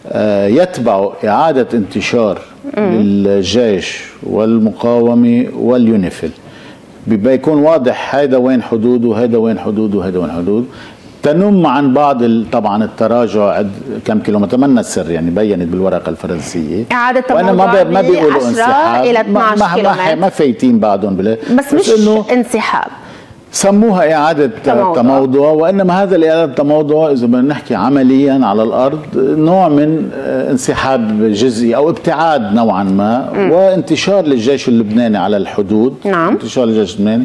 آه يتبعه إعادة انتشار للجيش والمقاومة واليونيفيل. بيكون واضح هذا وين حدوده وهذا وين حدوده وهذا وين حدوده. تنم عن بعض طبعا التراجع كم كيلومتر ما السر يعني بينت بالورقة الفرنسية. إعادة وأنا ما ما بيقولوا انسحاب. إلى 12 ما كيلومتر ما فايتين بعضهم بس, بس مش انسحاب. سموها إعادة تموضع, تموضع وإنما هذا الإعادة التموضع إذا بدنا نحكي عمليا على الأرض نوع من انسحاب جزئي أو ابتعاد نوعا ما م. وانتشار للجيش اللبناني على الحدود نعم. انتشار للجيش اللبناني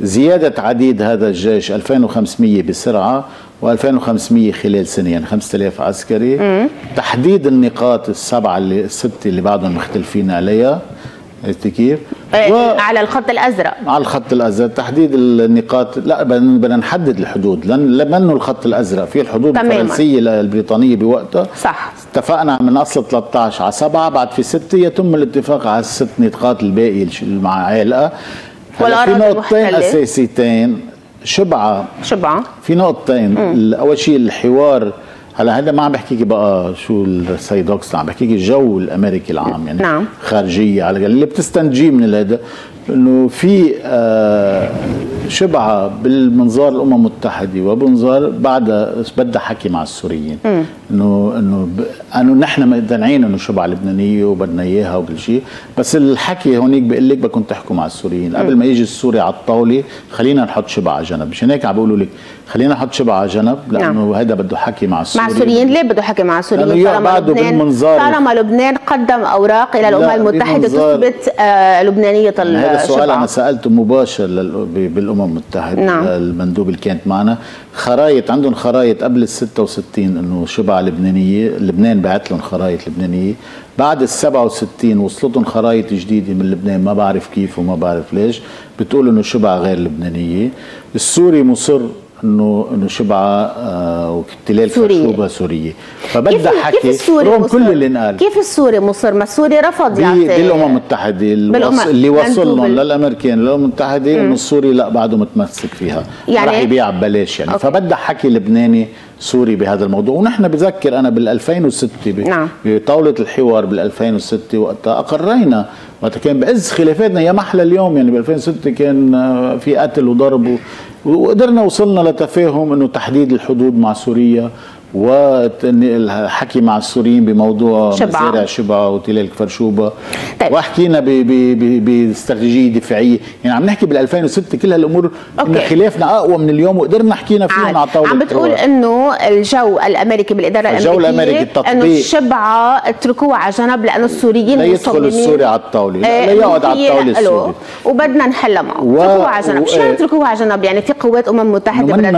زيادة عديد هذا الجيش 2500 بسرعة و2500 خلال سنة يعني 5000 عسكري م. تحديد النقاط السبعة اللي الستة اللي بعضهم مختلفين عليها عرفتي كيف؟ إيه، و... على الخط الأزرق. على الخط الأزرق تحديد النقاط. لا بدنا نحدد الحدود. لأن لأنه الخط الأزرق. في الحدود تماما. الفرنسية البريطانيه بوقتها. صح. اتفقنا من أصل 13 على 7 بعد في 6 يتم الاتفاق على الست نقاط الباقي مع عالقه في نقطتين أساسيتين. شبعة. شبعة. في نقطتين. أول شيء الحوار هلا هذا ما عم بحكيكي بقى شو السيد اوكس عم بحكيكي الجو الأمريكي العام يعني نعم. خارجية على اللي بتستنتجيه من هذا إنه في آه شبعه بالمنظار الأمم المتحدة وبمنظار بعد بدها حكي مع السوريين. إنه إنه إنه نحن مقتنعين إنه شبعه لبنانية وبدنا إياها وكل شيء. بس الحكي هونيك بيقول لك بدكم تحكوا مع السوريين. قبل ما يجي السوري على الطاولة خلينا نحط شبعه على جنب. مشان هيك عم بيقولوا لك خلينا نحط شبعه على جنب لأنه نعم. هذا بده حكي مع السوريين مع السوريين. ليه بده حكي مع السوريين؟ طالما لبنان طالما لبنان قدم أوراق إلى الأمم المتحدة تثبت آه لبنانية السؤال أنا سألته مباشر بالأمم المتحدة نعم. المندوب اللي كانت معنا. خرايط عندهم خرايط قبل ال 66 إنه شبعة لبنانية لبنان بعت لهم خرايط لبنانية. بعد ال 67 وصلتهم خرايط جديدة من لبنان ما بعرف كيف وما بعرف ليش. بتقول إنه شبعة غير لبنانية. السوري مصر إنه إنه شبعة آه واحتلال فرشوبه سورية. فبدها حكي رغم كل اللي انقال. كيف السوري مصر؟ ما السوري رفض يعطي بالأمم المتحدة اللي وصل لهم للامريكان للأمم المتحدة إنه السوري لا بعده متمسك فيها. يعني رح يبيع ببلاش يعني. فبدها حكي لبناني سوري بهذا الموضوع. ونحن بذكر أنا بال 2006 نعم. بطاولة الحوار بال 2006 وقتها أقرينا وقتها كان بعز خلافاتنا. يا محلى اليوم يعني ب 2006 كان آه، في قتل وضرب وقدرنا وصلنا لتفاهم إنه تحديد الحدود مع سوريا. والحكي مع السوريين بموضوع شبعة. مزارع شبعة وتلال فرشوبة طيب. وحكينا باستراتيجية دفاعية. يعني عم نحكي بال 2006 كل هالامور إن خلافنا أقوى من اليوم وقدرنا حكينا فيهم على طاولة عم بتقول إنه الجو الأمريكي بالإدارة الأمريكية الجو الامريكي التطبيق. انه شبعا اتركوها على جنب لأنه السوريين لا يدخل السوري على الطاولة. لا, لا يقعد على الطاولة السوري. وبدنا نحلها معه و... اتركوها على جنب. شو اتركوها على جنب. يعني في قوات أمم متحدة بدها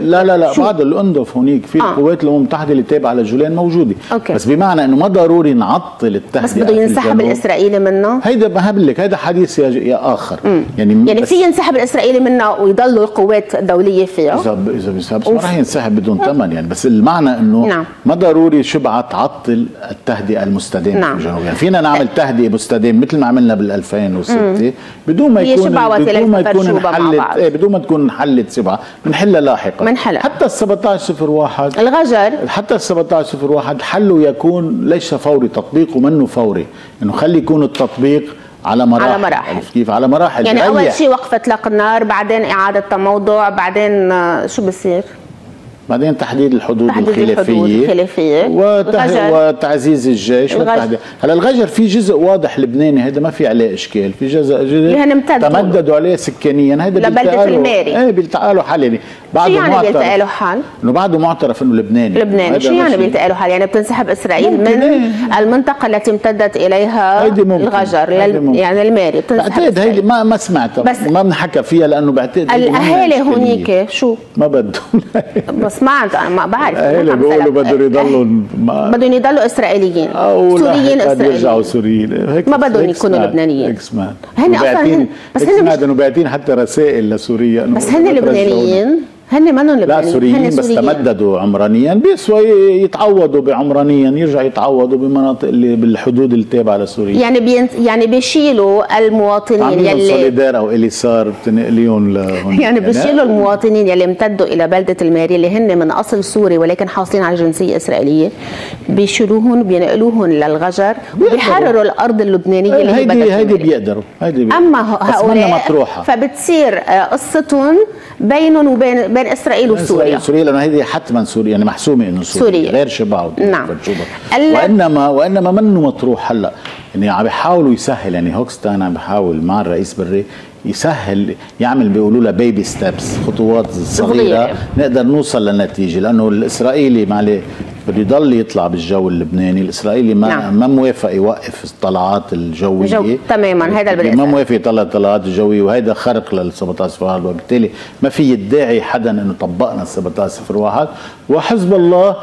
لا لا لا بعد ال UNDOF هونيك في القوات الامم المتحده اللي تابعه لجولان موجودة okay. بس بمعنى إنه ما ضروري نعطل التهدئه بس بده ينسحب الإسرائيلي منه هيدا ما هقول لك هيدا حديث يا, يا آخر مم. يعني يعني في ينسحب الإسرائيلي منه ويضلوا القوات الدولية فيه إذا إذا بينسحب ما راح ينسحب بدون ثمن يعني بس المعنى إنه نعم. ما ضروري شبعة تعطل التهدئة المستدامة نعم. في الجنوب يعني فينا نعمل تهدئة مستدامة مثل ما عملنا بال 2006 بدون ما يكون بدون ما يكون انحلت. إيه بدون ما تكون انحلت شبعة بنحلها لاحقا. حتى ال 1701 الغجر. حتى ال 1701 حله يكون ليس فوري تطبيقه منه فوري. إنه خلي يكون التطبيق على مراحل. على مراحل. عرفت كيف؟ على مراحل. يعني أول. شيء وقف اطلاق النار بعدين إعادة تموضع بعدين آه، شو بصير؟ بعدين تحديد الحدود تحديد الخلافية الحدود الخلافية. وتعزيز الجيش. والتحديد هلا الغجر في جزء واضح لبناني هذا ما في عليه إشكال في جزء جزء. تمددوا عليه سكانيا هذا لبلدة الماري. إيه بيلتقى له حل يعني شو بعده يعني معترف بيلتقى له حال؟ إنه بعده معترف إنه لبناني لبناني شو يعني. بيلتقى له حال يعني بتنسحب إسرائيل من إيه. المنطقة التي امتدت إليها. الغجر لل... يعني الماري بتنسحب بعتقد هيدي. ما ما سمعتها بس- ما بنحكى فيها لأنه بعتقد الأهالي. هونيك شو ما بدهم بس ما عند ما بعرف عم بيقولوا. بدهم يضلوا ما بدهم يضلوا إسرائيليين سوريين قد يرجعوا اسرائيليين سوريين هيك ما بدهم يكونوا سمعت. لبنانيين. هيك سمعت هن هن- بس هن سمعت مش- إنه باعتين حتى رسائل لسوريا بس هن. لبنانيين هن منهم لا لبنانيين سوريين بس. تمددوا عمرانيا بيسوى يتعوضوا بعمرانيا يرجع يتعوضوا بمناطق اللي بالحدود التابعه لسوريا يعني بين يعني بيشيلوا المواطنين يلي سوليدار أو اليسار بتنقليهم لهون يعني بيشيلوا المواطنين يلي امتدوا إلى بلدة الماري اللي هن من أصل سوري ولكن حاصلين على جنسية إسرائيلية بيشيلوهم بينقلوهم للغجر وبيحرروا الأرض اللبنانية اللي هي هيدي هيدي. بيقدروا هيدي بيقدروا. أما هؤلاء فبتصير آه، قصتهم بينهم وبين بين إسرائيل وسوريا سوريا لأنه هيدي حتما سوريا يعني محسومة إنه سوريا, سوريا. غير شبعه نعم. وانما وإنما منه مطروح هلا يعني عم بيحاولوا يسهل يعني هوكشتاين عم بيحاول مع الرئيس بري يسهل يعمل بيقولوا لها baby steps خطوات صغيرة. نقدر نوصل لنتيجه لأنه الإسرائيلي معلي بده يضل يطلع بالجو اللبناني الإسرائيلي ما نعم. ما موافق يوقف الطلعات الجوية الجو- تماماً، هيدا اللي بدي ما. موافق يطلع الطلعات الجوية وهيدا خرق لل 1701 وبالتالي ما في يدعي حدا إنه طبقنا ال 1701 وحزب الله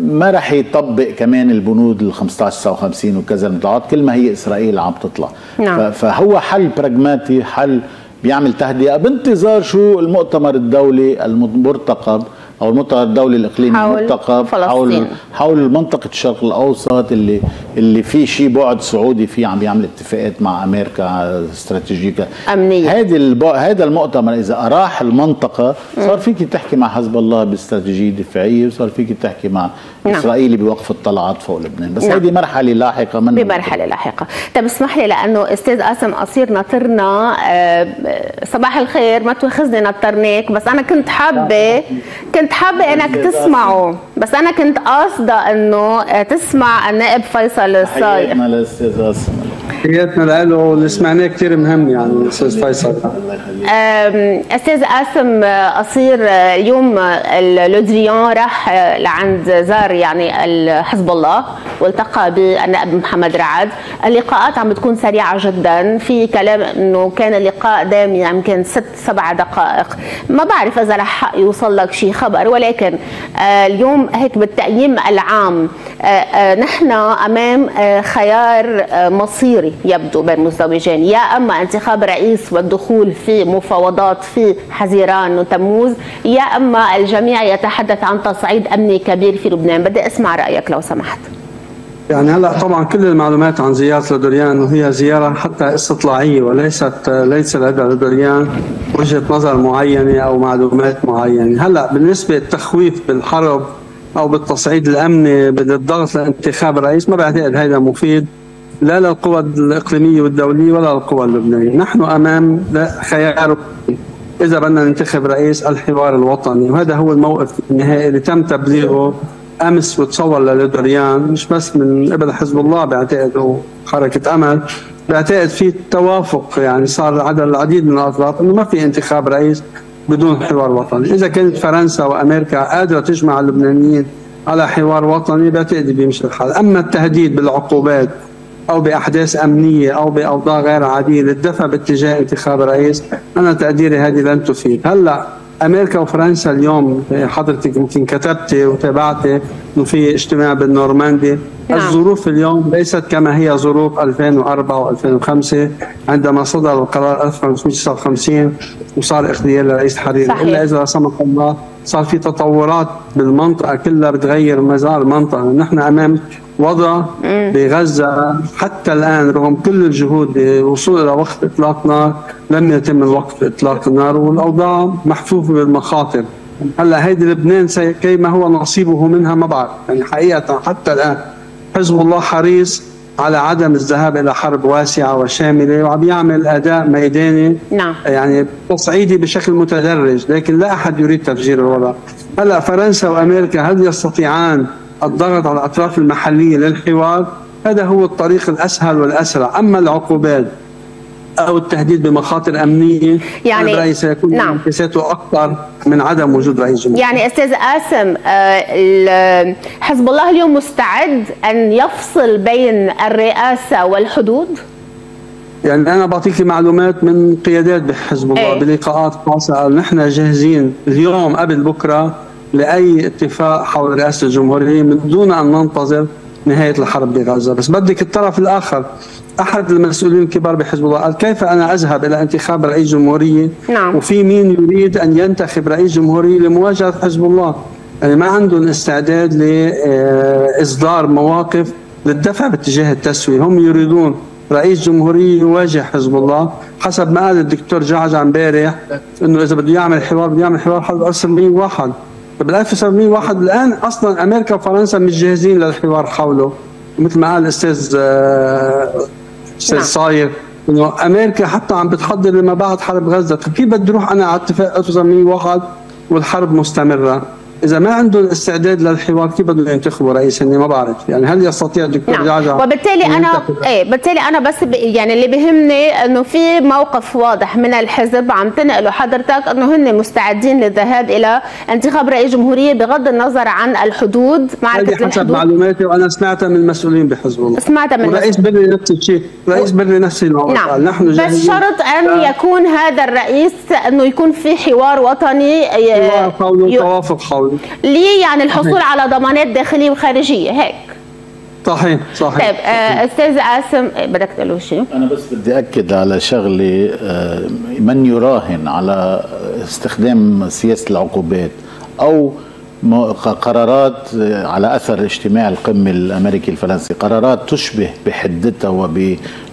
ما راح يطبق كمان البنود ال 15 59 وكذا المطلعات كل ما هي إسرائيل عم تطلع نعم. فهو حل براغماتي حل بيعمل تهدئة بانتظار شو المؤتمر الدولي المرتقب أو المؤتمر الدولي الإقليمي حول المرتقب فلسطين. حول حول منطقة الشرق الأوسط اللي اللي في شيء بعد سعودي فيه عم بيعمل اتفاقات مع أمريكا استراتيجية أمنية. هذه البع... هذا المؤتمر إذا اراح المنطقة صار فيك تحكي مع حزب الله باستراتيجية دفاعية وصار فيك تحكي مع نعم. اسرائيل بوقف الطلعات فوق لبنان بس نعم. هذه مرحلة لاحقة من بمرحلة لاحقة طب اسمح لي لأنه أستاذ قاسم قصير ناطرنا آه، صباح الخير ما تواخذني نطرناك بس أنا كنت حابة كنت حابه إنك تسمعه. بس أنا كنت قاصدة إنه تسمع النائب فيصل الصايغ. حياتنا للاستاذ حياتنا له واللي سمعناه كثير مهم يعني أستاذ فيصل. أستاذ قاسم قصير اليوم اللودريان راح لعند زار يعني حزب الله والتقى بالنائب محمد رعد. اللقاءات عم بتكون سريعة جدا. في كلام إنه كان اللقاء دام يمكن ست سبع دقائق. ما بعرف إذا رح يوصل لك شيء خبر ولكن آه، اليوم هيك بالتقييم العام آه، آه، نحن أمام خيار آه، مصيري يبدو بين مزدوجين. يا أما انتخاب رئيس والدخول في مفاوضات في حزيران وتموز يا أما الجميع يتحدث عن تصعيد امني كبير في لبنان. بدي أسمع رأيك لو سمحت. يعني هلا طبعا كل المعلومات عن زيارة لودريان وهي زيارة حتى إستطلاعية وليست ليس لدى لودريان وجهة نظر معينة أو معلومات معينة، هلا بالنسبة للتخويف بالحرب أو بالتصعيد الأمني بالضغط لانتخاب رئيس ما بعتقد هذا مفيد. لا للقوى الإقليمية والدولية ولا للقوى اللبنانية، نحن أمام خيار. إذا بدنا ننتخب رئيس الحوار الوطني وهذا هو الموقف النهائي اللي تم تبليغه أمس وتصور للودريان مش بس من قبل حزب الله بعتقد وحركه أمل بعتقد في توافق يعني صار عدد العديد من الأطراف إنه ما في انتخاب رئيس بدون حوار وطني، إذا كانت فرنسا وأمريكا قادرة تجمع اللبنانيين على حوار وطني بعتقد بيمشي الحال، أما التهديد بالعقوبات أو بأحداث أمنية أو بأوضاع غير عادية للدفع باتجاه انتخاب رئيس أنا تقديري هذه لن تفيد. هلأ أمريكا وفرنسا اليوم حضرتك يمكن كتبتي وتابعتي إنه في اجتماع بالنورماندي. نعم. الظروف اليوم ليست كما هي ظروف 2004 و2005 عندما صدر القرار 1559 وصار اغتيال الرئيس حريري. إلا إذا لا سمح الله صار في تطورات بالمنطقة كلها بتغير مسار المنطقة. نحن أمام وضع بغزة. حتى الآن رغم كل الجهود للوصول إلى وقف إطلاق نار لم يتم الوقف إطلاق النار والأوضاع محفوفة بالمخاطر. هلأ هيدي لبنان كيما هو نصيبه منها ما بعرف يعني حقيقة حتى الآن حزب الله حريص على عدم الذهاب إلى حرب واسعة وشاملة وعم يعمل أداء ميداني نعم. يعني تصعيدي بشكل متدرج لكن لا أحد يريد تفجير الوضع. هلأ فرنسا وأمريكا هل يستطيعان الضغط على الأطراف المحلية للحوار هذا هو الطريق الأسهل والأسرع أما العقوبات أو التهديد بمخاطر أمنية يعني برايي سيكون نعم. انعكاساته أكثر من عدم وجود رئيس جمهوريه يعني أستاذ قاسم آه، حزب الله اليوم مستعد أن يفصل بين الرئاسة والحدود يعني أنا بعطيك معلومات من قيادات بحزب الله إيه؟ بلقاءات خاصة نحن جاهزين اليوم قبل بكرة لأي اتفاق حول رئاسة الجمهورية من دون أن ننتظر نهاية الحرب بغزة. بس بدك الطرف الآخر. أحد المسؤولين الكبار بحزب الله قال كيف أنا أذهب إلى انتخاب رئيس جمهورية؟ نعم. وفي مين يريد أن ينتخب رئيس جمهورية لمواجهة حزب الله؟ يعني ما عندهم استعداد لإصدار مواقف للدفع باتجاه التسوية. هم يريدون رئيس جمهورية يواجه حزب الله حسب ما قال الدكتور جعجع امبارح إنه إذا بده يعمل حوار بده يعمل حوار حرب 1901 بال 1701 الآن أصلا أمريكا وفرنسا مش جاهزين للحوار حوله مثل ما قال الأستاذ آه، أستاذ نعم. صاير. إنه أمريكا حتى عم بتحضر لما بعد حرب غزة. كيف بدي أروح أنا على اتفاق 1901 والحرب مستمرة؟ إذا ما عندهم استعداد للحوار كيف بدهم ينتخبوا رئيس؟ اني ما بعرف. يعني هل يستطيع الدكتور نعم. جعجع وبالتالي أنا إيه بالتالي أنا بس ب... يعني اللي بيهمني إنه في موقف واضح من الحزب عم تنقله حضرتك إنه هن مستعدين للذهاب إلى انتخاب رئيس جمهورية بغض النظر عن الحدود معركة حسب الحدود. معلوماتي وأنا سمعتها من المسؤولين بحزب الله. سمعتها من ورئيس بري نفس الشيء رئيس بري نفس الشيء نعم. نحن بس شرط أن يكون هذا الرئيس إنه يكون في حوار وطني حوار حوله توافق حوله ليه يعني الحصول على ضمانات داخلية وخارجية؟ هيك. صحيح صحيح. طيب آه أستاذ قاسم بدك تقول شيء؟ أنا بس بدي أكد على شغله آه من يراهن على استخدام سياسة العقوبات أو قرارات على أثر اجتماع القمة الأمريكي الفرنسي قرارات تشبه بحدتها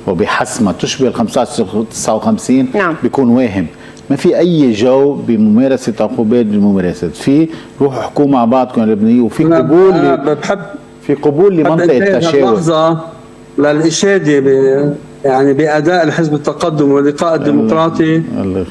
وبحسمها تشبه ال 59 نعم. بيكون واهم. ما في أي جو بممارسة عقوبات بالممارسات. في روحوا احكوا مع بعضكم اللبنانيه وفي قبول بحب في قبول لمنطقة التشاور. للاشاده يعني بأداء الحزب التقدم واللقاء الديمقراطي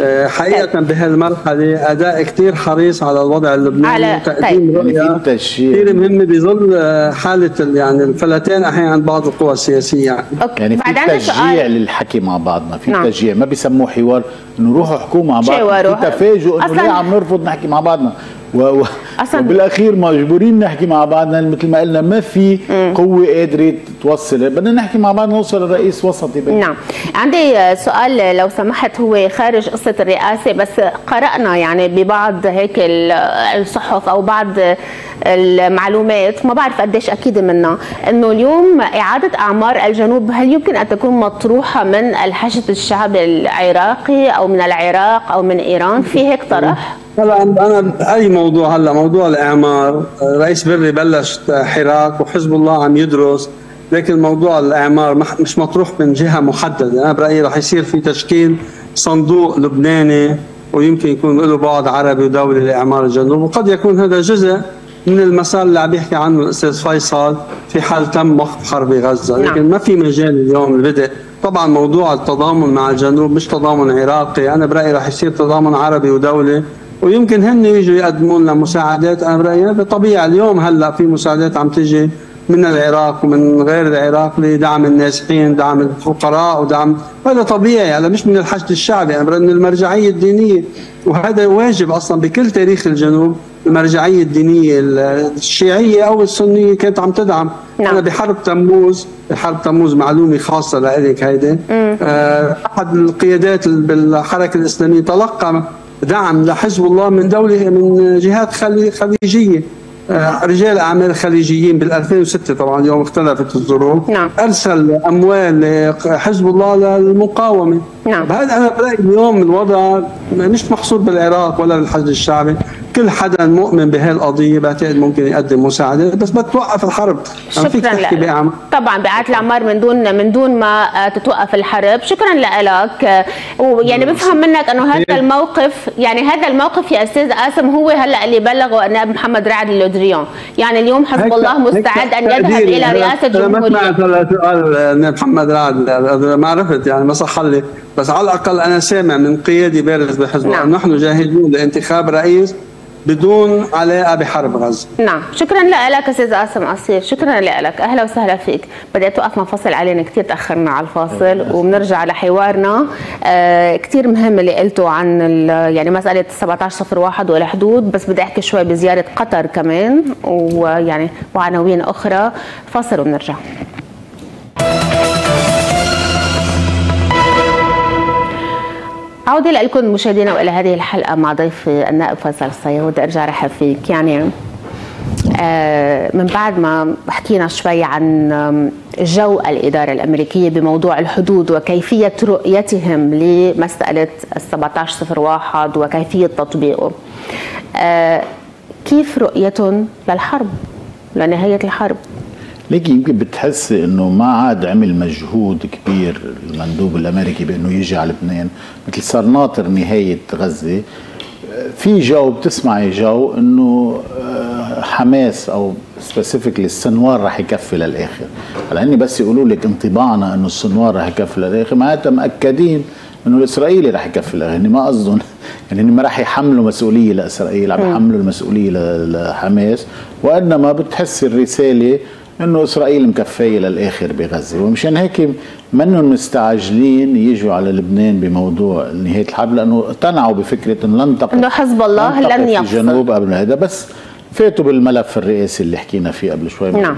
آه، حقيقة بهالمرحله أداء كثير حريص على الوضع اللبناني على وتقديم طيب. رؤية كثير مهمه بظل آه، حالة يعني الفلتان أحيانا عند بعض القوى السياسية. يعني, يعني في تشجيع للحكي مع بعضنا. في نعم. تشجيع. ما بيسموه حوار. انه روحوا احكوا مع بعض. في تفاجؤ إنه ليه عم نرفض نحكي مع بعضنا؟ و... و... أصلاً وبالأخير مجبورين نحكي مع بعضنا مثل ما قلنا ما في قوة قادرة توصل بدنا نحكي مع بعض نوصل لرئيس وسطي بي. نعم عندي سؤال لو سمحت هو خارج قصة الرئاسة بس قرأنا يعني ببعض هيك الصحف أو بعض المعلومات ما بعرف قديش أكيد منها إنه اليوم إعادة أعمار الجنوب هل يمكن أن تكون مطروحة من الحشد الشعب العراقي أو من العراق أو من إيران في هيك طرح؟ هلا أنا أي موضوع هلا موضوع الإعمار رئيس بري بلش حراك وحزب الله عم يدرس لكن موضوع الإعمار مش مطروح من جهة محددة. أنا برأيي رح يصير في تشكيل صندوق لبناني ويمكن يكون له بعد عربي ودولي لإعمار الجنوب. وقد يكون هذا جزء من المسار اللي عم يحكي عنه الأستاذ فيصل في حال تم وقف حرب غزة. نعم. لكن ما في مجال اليوم البدء طبعا موضوع التضامن مع الجنوب مش تضامن عراقي. أنا برأيي رح يصير تضامن عربي ودولي. ويمكن هن يجوا يقدموا لنا مساعدات. أنا برأيي بطبيعة اليوم هلأ في مساعدات عم تجي من العراق ومن غير العراق لدعم النازحين دعم الفقراء ودعم هذا طبيعي. هذا مش من الحشد الشعبي. يعني من المرجعية الدينية. وهذا واجب أصلا بكل تاريخ الجنوب. المرجعية الدينية الشيعية أو السنية كانت عم تدعم. نعم. أنا بحرب تموز بحرب تموز معلومة خاصة لك هيدي. آه، أحد القيادات بالحركة الإسلامية تلقى دعم لحزب الله من دوله من جهات خليجية. آه، رجال أعمال خليجيين بال 2006 طبعا اليوم اختلفت الظروف. نعم. أرسل أموال لحزب الله للمقاومة. نعم. هذا أنا برايي اليوم الوضع مش محصور بالعراق ولا بالحشد الشعبي. كل حدا مؤمن بهالقضية بعتقد ممكن يقدم مساعدة بس بتوقف الحرب. شكرا لك. طبعا بإعادة الأعمار من دون من دون ما تتوقف الحرب. شكرا لك. ويعني بفهم منك إنه هذا الموقف يعني هذا الموقف يا أستاذ قاسم هو هلأ اللي بلغه النائب محمد رعد اللودريان يعني اليوم حزب الله مستعد أن يذهب إلى رئاسة الجمهوريه ما سمعت سؤال محمد رعد. ما عرفت يعني ما صح لي. بس على الأقل أنا سامع من قيادي بارز بحزب الله. نعم. نحن جاهزون لانتخاب رئيس. بدون علاقة بحرب غزة. نعم، شكرا لك أستاذ قاسم قصير، شكرا لك، أهلا وسهلا فيك، بدي أتوقف منفصل علينا. كثير تأخرنا على الفاصل وبنرجع لحوارنا. آه كثير مهم اللي قلته عن يعني مسألة 1701 والحدود، بس بدي أحكي شوي بزياره قطر كمان. ويعني وعناوين أخرى، فاصل وبنرجع. عودة لكم مشاهدينا وإلى هذه الحلقة مع ضيفي النائب فيصل الصياد أرجع رحب فيك يعني آه من بعد ما حكينا شوي عن جو الإدارة الأمريكية بموضوع الحدود وكيفية رؤيتهم لمسألة 1701 وكيفية تطبيقه. آه كيف رؤيتهم للحرب لنهاية الحرب؟ ليك يمكن بتحس إنه ما عاد عمل مجهود كبير المندوب الأمريكي بإنه يجي على لبنان مثل صار ناطر نهاية غزة. في جو بتسمعي جو إنه آه، حماس أو specifically السنوار رح يكفي للآخر. هلا هني بس يقولوا لك انطباعنا إنه السنوار رح يكفي للآخر معناتها مأكدين إنه الإسرائيلي رح يكفي للاخر هني ما قصدهم. يعني ما رح يحملوا مسؤولية لإسرائيل عم يحملوا المسؤولية لحماس. وإنما بتحس الرسالة إنه إسرائيل مكفية للاخر بغزة. ومشان هيك منهم مستعجلين يجوا على لبنان بموضوع نهاية الحرب لأنه اقتنعوا بفكرة إنه لن تقف إنه حزب الله لن في الجنوب قبل هذا. بس فاتوا بالملف الرئاسي اللي حكينا فيه قبل شوي نعم.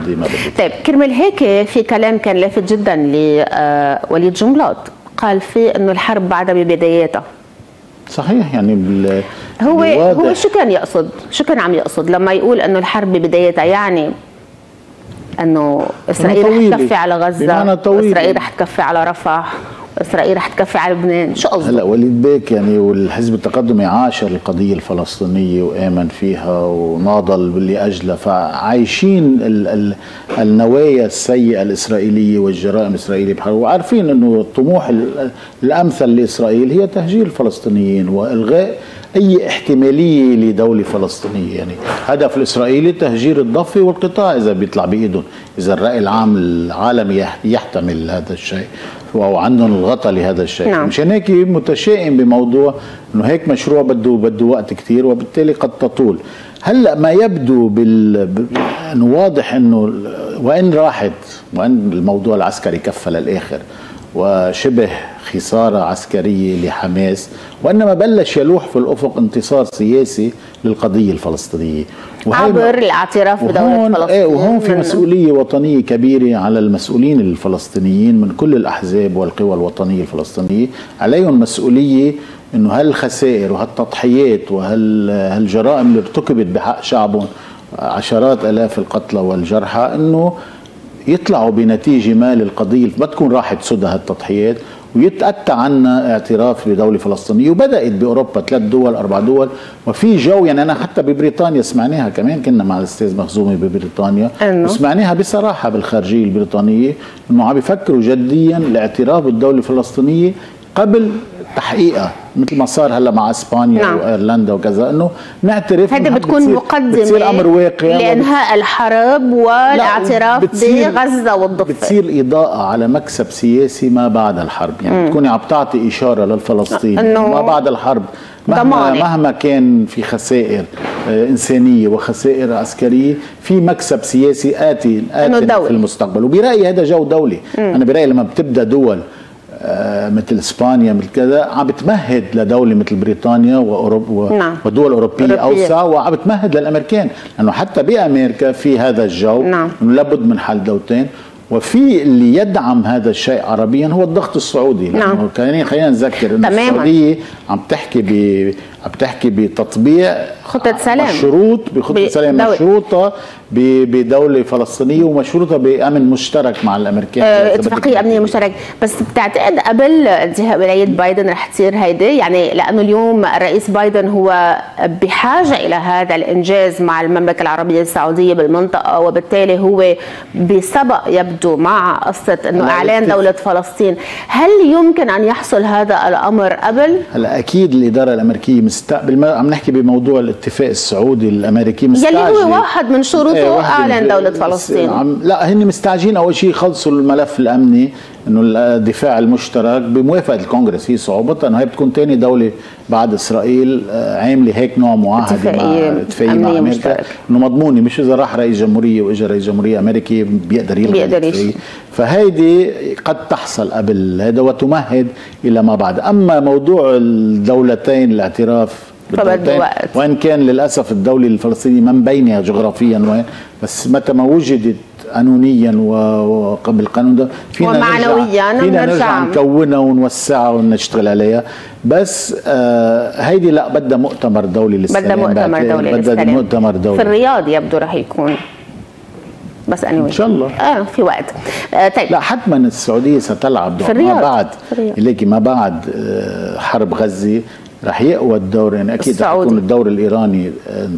طيب كرمال هيك في كلام كان لافت جدا لوليد جنبلاط قال فيه إنه الحرب بعدها ببداياتها صحيح يعني بال هو هو شو كان يقصد؟ شو كان عم يقصد لما يقول إنه الحرب ببدايتها؟ يعني إنه إسرائيل رح تكفي على غزة. إسرائيل رح تكفي على رفح. إسرائيل رح تكفي على لبنان. شو قصدك هلا وليد بيك يعني والحزب التقدمي عاشر القضية الفلسطينية وآمن فيها وناضل لاجلها فعايشين ال ال النوايا السيئة الإسرائيلية والجرائم الإسرائيلية بحر وعارفين إنه الطموح الأمثل لإسرائيل هي تهجير الفلسطينيين وإلغاء أي احتمالية لدولة فلسطينية. يعني هدف الإسرائيلي تهجير الضفة والقطاع إذا بيطلع بإيدهم. إذا الرأي العام العالمي يحتمل هذا الشيء. أو عندهم الغطاء لهذا الشيء. نعم. مشان هيك متشائم بموضوع إنه هيك مشروع بده بده وقت كثير وبالتالي قد تطول. هلأ ما يبدو بال انه واضح إنه وإن راحت وإن الموضوع العسكري كفى للآخر وشبه خسارة عسكرية لحماس وإنما بلش يلوح في الأفق انتصار سياسي للقضية الفلسطينية. عبر الاعتراف بدولة فلسطين إيه وهون في مسؤولية وطنية كبيرة على المسؤولين الفلسطينيين من كل الأحزاب والقوى الوطنية الفلسطينية. عليهم مسؤولية إنه هالخسائر وهالتضحيات وهالجرائم اللي ارتكبت بحق شعبهم عشرات آلاف القتلى والجرحى إنه يطلعوا بنتيجة ما للقضية. ما تكون راحت سدى هالتضحيات. ويتأتى عنا اعتراف بدولة فلسطينية وبدأت بأوروبا ثلاث دول أربع دول وفي جو يعني أنا حتى ببريطانيا سمعناها كمان كنا مع الأستاذ مخزومي ببريطانيا وسمعناها بصراحة بالخارجية البريطانية أنه عم يفكروا جديا الاعتراف بالدولة الفلسطينية قبل تحقيقها مثل ما صار هلا مع إسبانيا نعم. وإيرلندا وكذا إنه نعترف هذا بتكون مقدمة بتصير أمر واقع لإنهاء الحرب والاعتراف بغزة والضفة. بتصير إضاءة على مكسب سياسي ما بعد الحرب يعني. بتكوني عم تعطي إشارة للفلسطينيين ما بعد الحرب مهما, مهما كان في خسائر آه، إنسانية وخسائر عسكرية في مكسب سياسي اتي آتي في المستقبل. وبرأيي هذا جو دولي. مم. أنا برأيي لما بتبدأ دول مثل إسبانيا مثل كذا عم بتمهد لدولة مثل بريطانيا واوروبا نعم. ودول أوروبية أوسع وعم بتمهد للأمريكان لأنه حتى بأمريكا في هذا الجو نعم. إنه لابد من حل دولتين وفي اللي يدعم هذا الشيء عربيا هو الضغط السعودي نعم. خلينا خلينا نذكر إنه السعودية عم تحكي ب بتحكي بتطبيع خطة سلام. مشروط بخطة سلام مشروطة بدولة فلسطينية ومشروطة بأمن مشترك مع الأمريكان. آه اتفاقية أمنية مشترك. بس بتعتقد قبل انتهاء ولاية بايدن رح تصير هيدي؟ يعني لأنه اليوم الرئيس بايدن هو بحاجة إلى هذا الإنجاز مع المملكة العربية السعودية بالمنطقة وبالتالي هو بسبق يبدو مع قصة أنه إعلان دولة فلسطين. هل يمكن أن يحصل هذا الأمر قبل؟ هلا أكيد الإدارة الأمريكية مستقبل عم نحكي بموضوع الاتفاق السعودي الأمريكي مستعجل يلي هو واحد من شروطه إيه أعلن دولة فلسطين. عم لا هن مستعجلين. أول شيء يخلصوا الملف الأمني. إنه الدفاع المشترك بموافقة الكونغرس هي صعوبتها إنه هي بتكون ثاني دولة بعد إسرائيل آه، عاملة هيك نوع معاهدة مع اتفاقية مع أمريكا. إنه مضمونة مش إذا راح رئيس جمهورية واجى رئيس جمهورية أمريكي بيقدر يلغي بيقدر فهيدي قد تحصل قبل هذا وتمهد إلى ما بعد. أما موضوع الدولتين الاعتراف فبده وقت وإن كان للأسف الدولة الفلسطينية ما مبينة جغرافيا وين بس متى ما وجدت قانونيا وقبل القانون ده. فينا ومعنويا نرجع فينا نرجع نكونها ونوسعها ونشتغل عليها. بس آه هيدي لا بدها مؤتمر دولي للسلام بدها مؤتمر دولي بدها مؤتمر دولي. في الرياض يبدو رح يكون. بس اني إن شاء الله. آه في وقت. آه طيب. لا حتما السعودية ستلعب دور ما بعد. ليكي ما بعد آه حرب غزة. رح يقوى الدور يعني أكيد رح يكون الدور الإيراني آه،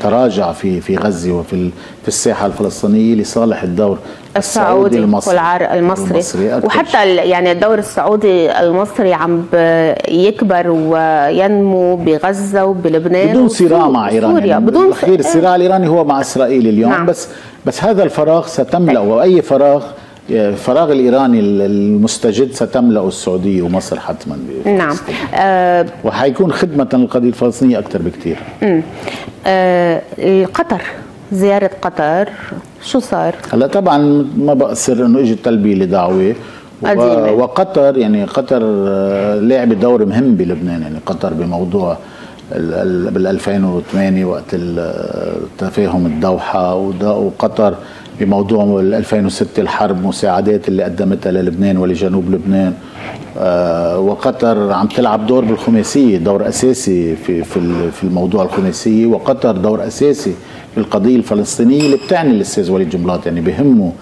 تراجع في في غزة وفي في الساحة الفلسطينية لصالح الدور السعودي, المصري والعرق المصري, المصري وحتى يعني الدور السعودي المصري عم يكبر وينمو بغزة وبلبنان بدون صراع مع إيران يعني بدون الأخير الصراع الإيراني هو مع إسرائيل اليوم نعم. بس بس هذا الفراغ ستملأ طيب. وأي فراغ الفراغ الإيراني المستجد ستملأ السعودية ومصر حتما نعم. أه وحيكون خدمة للقضيه الفلسطينية أكثر بكثير أه قطر زيارة قطر شو صار؟ هلا طبعا ما بقصر إنه إجت تلبية لدعوة. وقطر يعني قطر آه، لعبت دور مهم بلبنان. يعني قطر بموضوع بال 2008 وقت تفاهم الدوحة وقطر بموضوع 2006 الحرب مساعدات اللي قدمتها للبنان ولجنوب لبنان. آه وقطر عم تلعب دور بالخماسيه دور أساسي في في في الموضوع الخماسيه وقطر دور أساسي في القضية الفلسطينية اللي بتعني الاستاذ وليد جملات يعني بهمه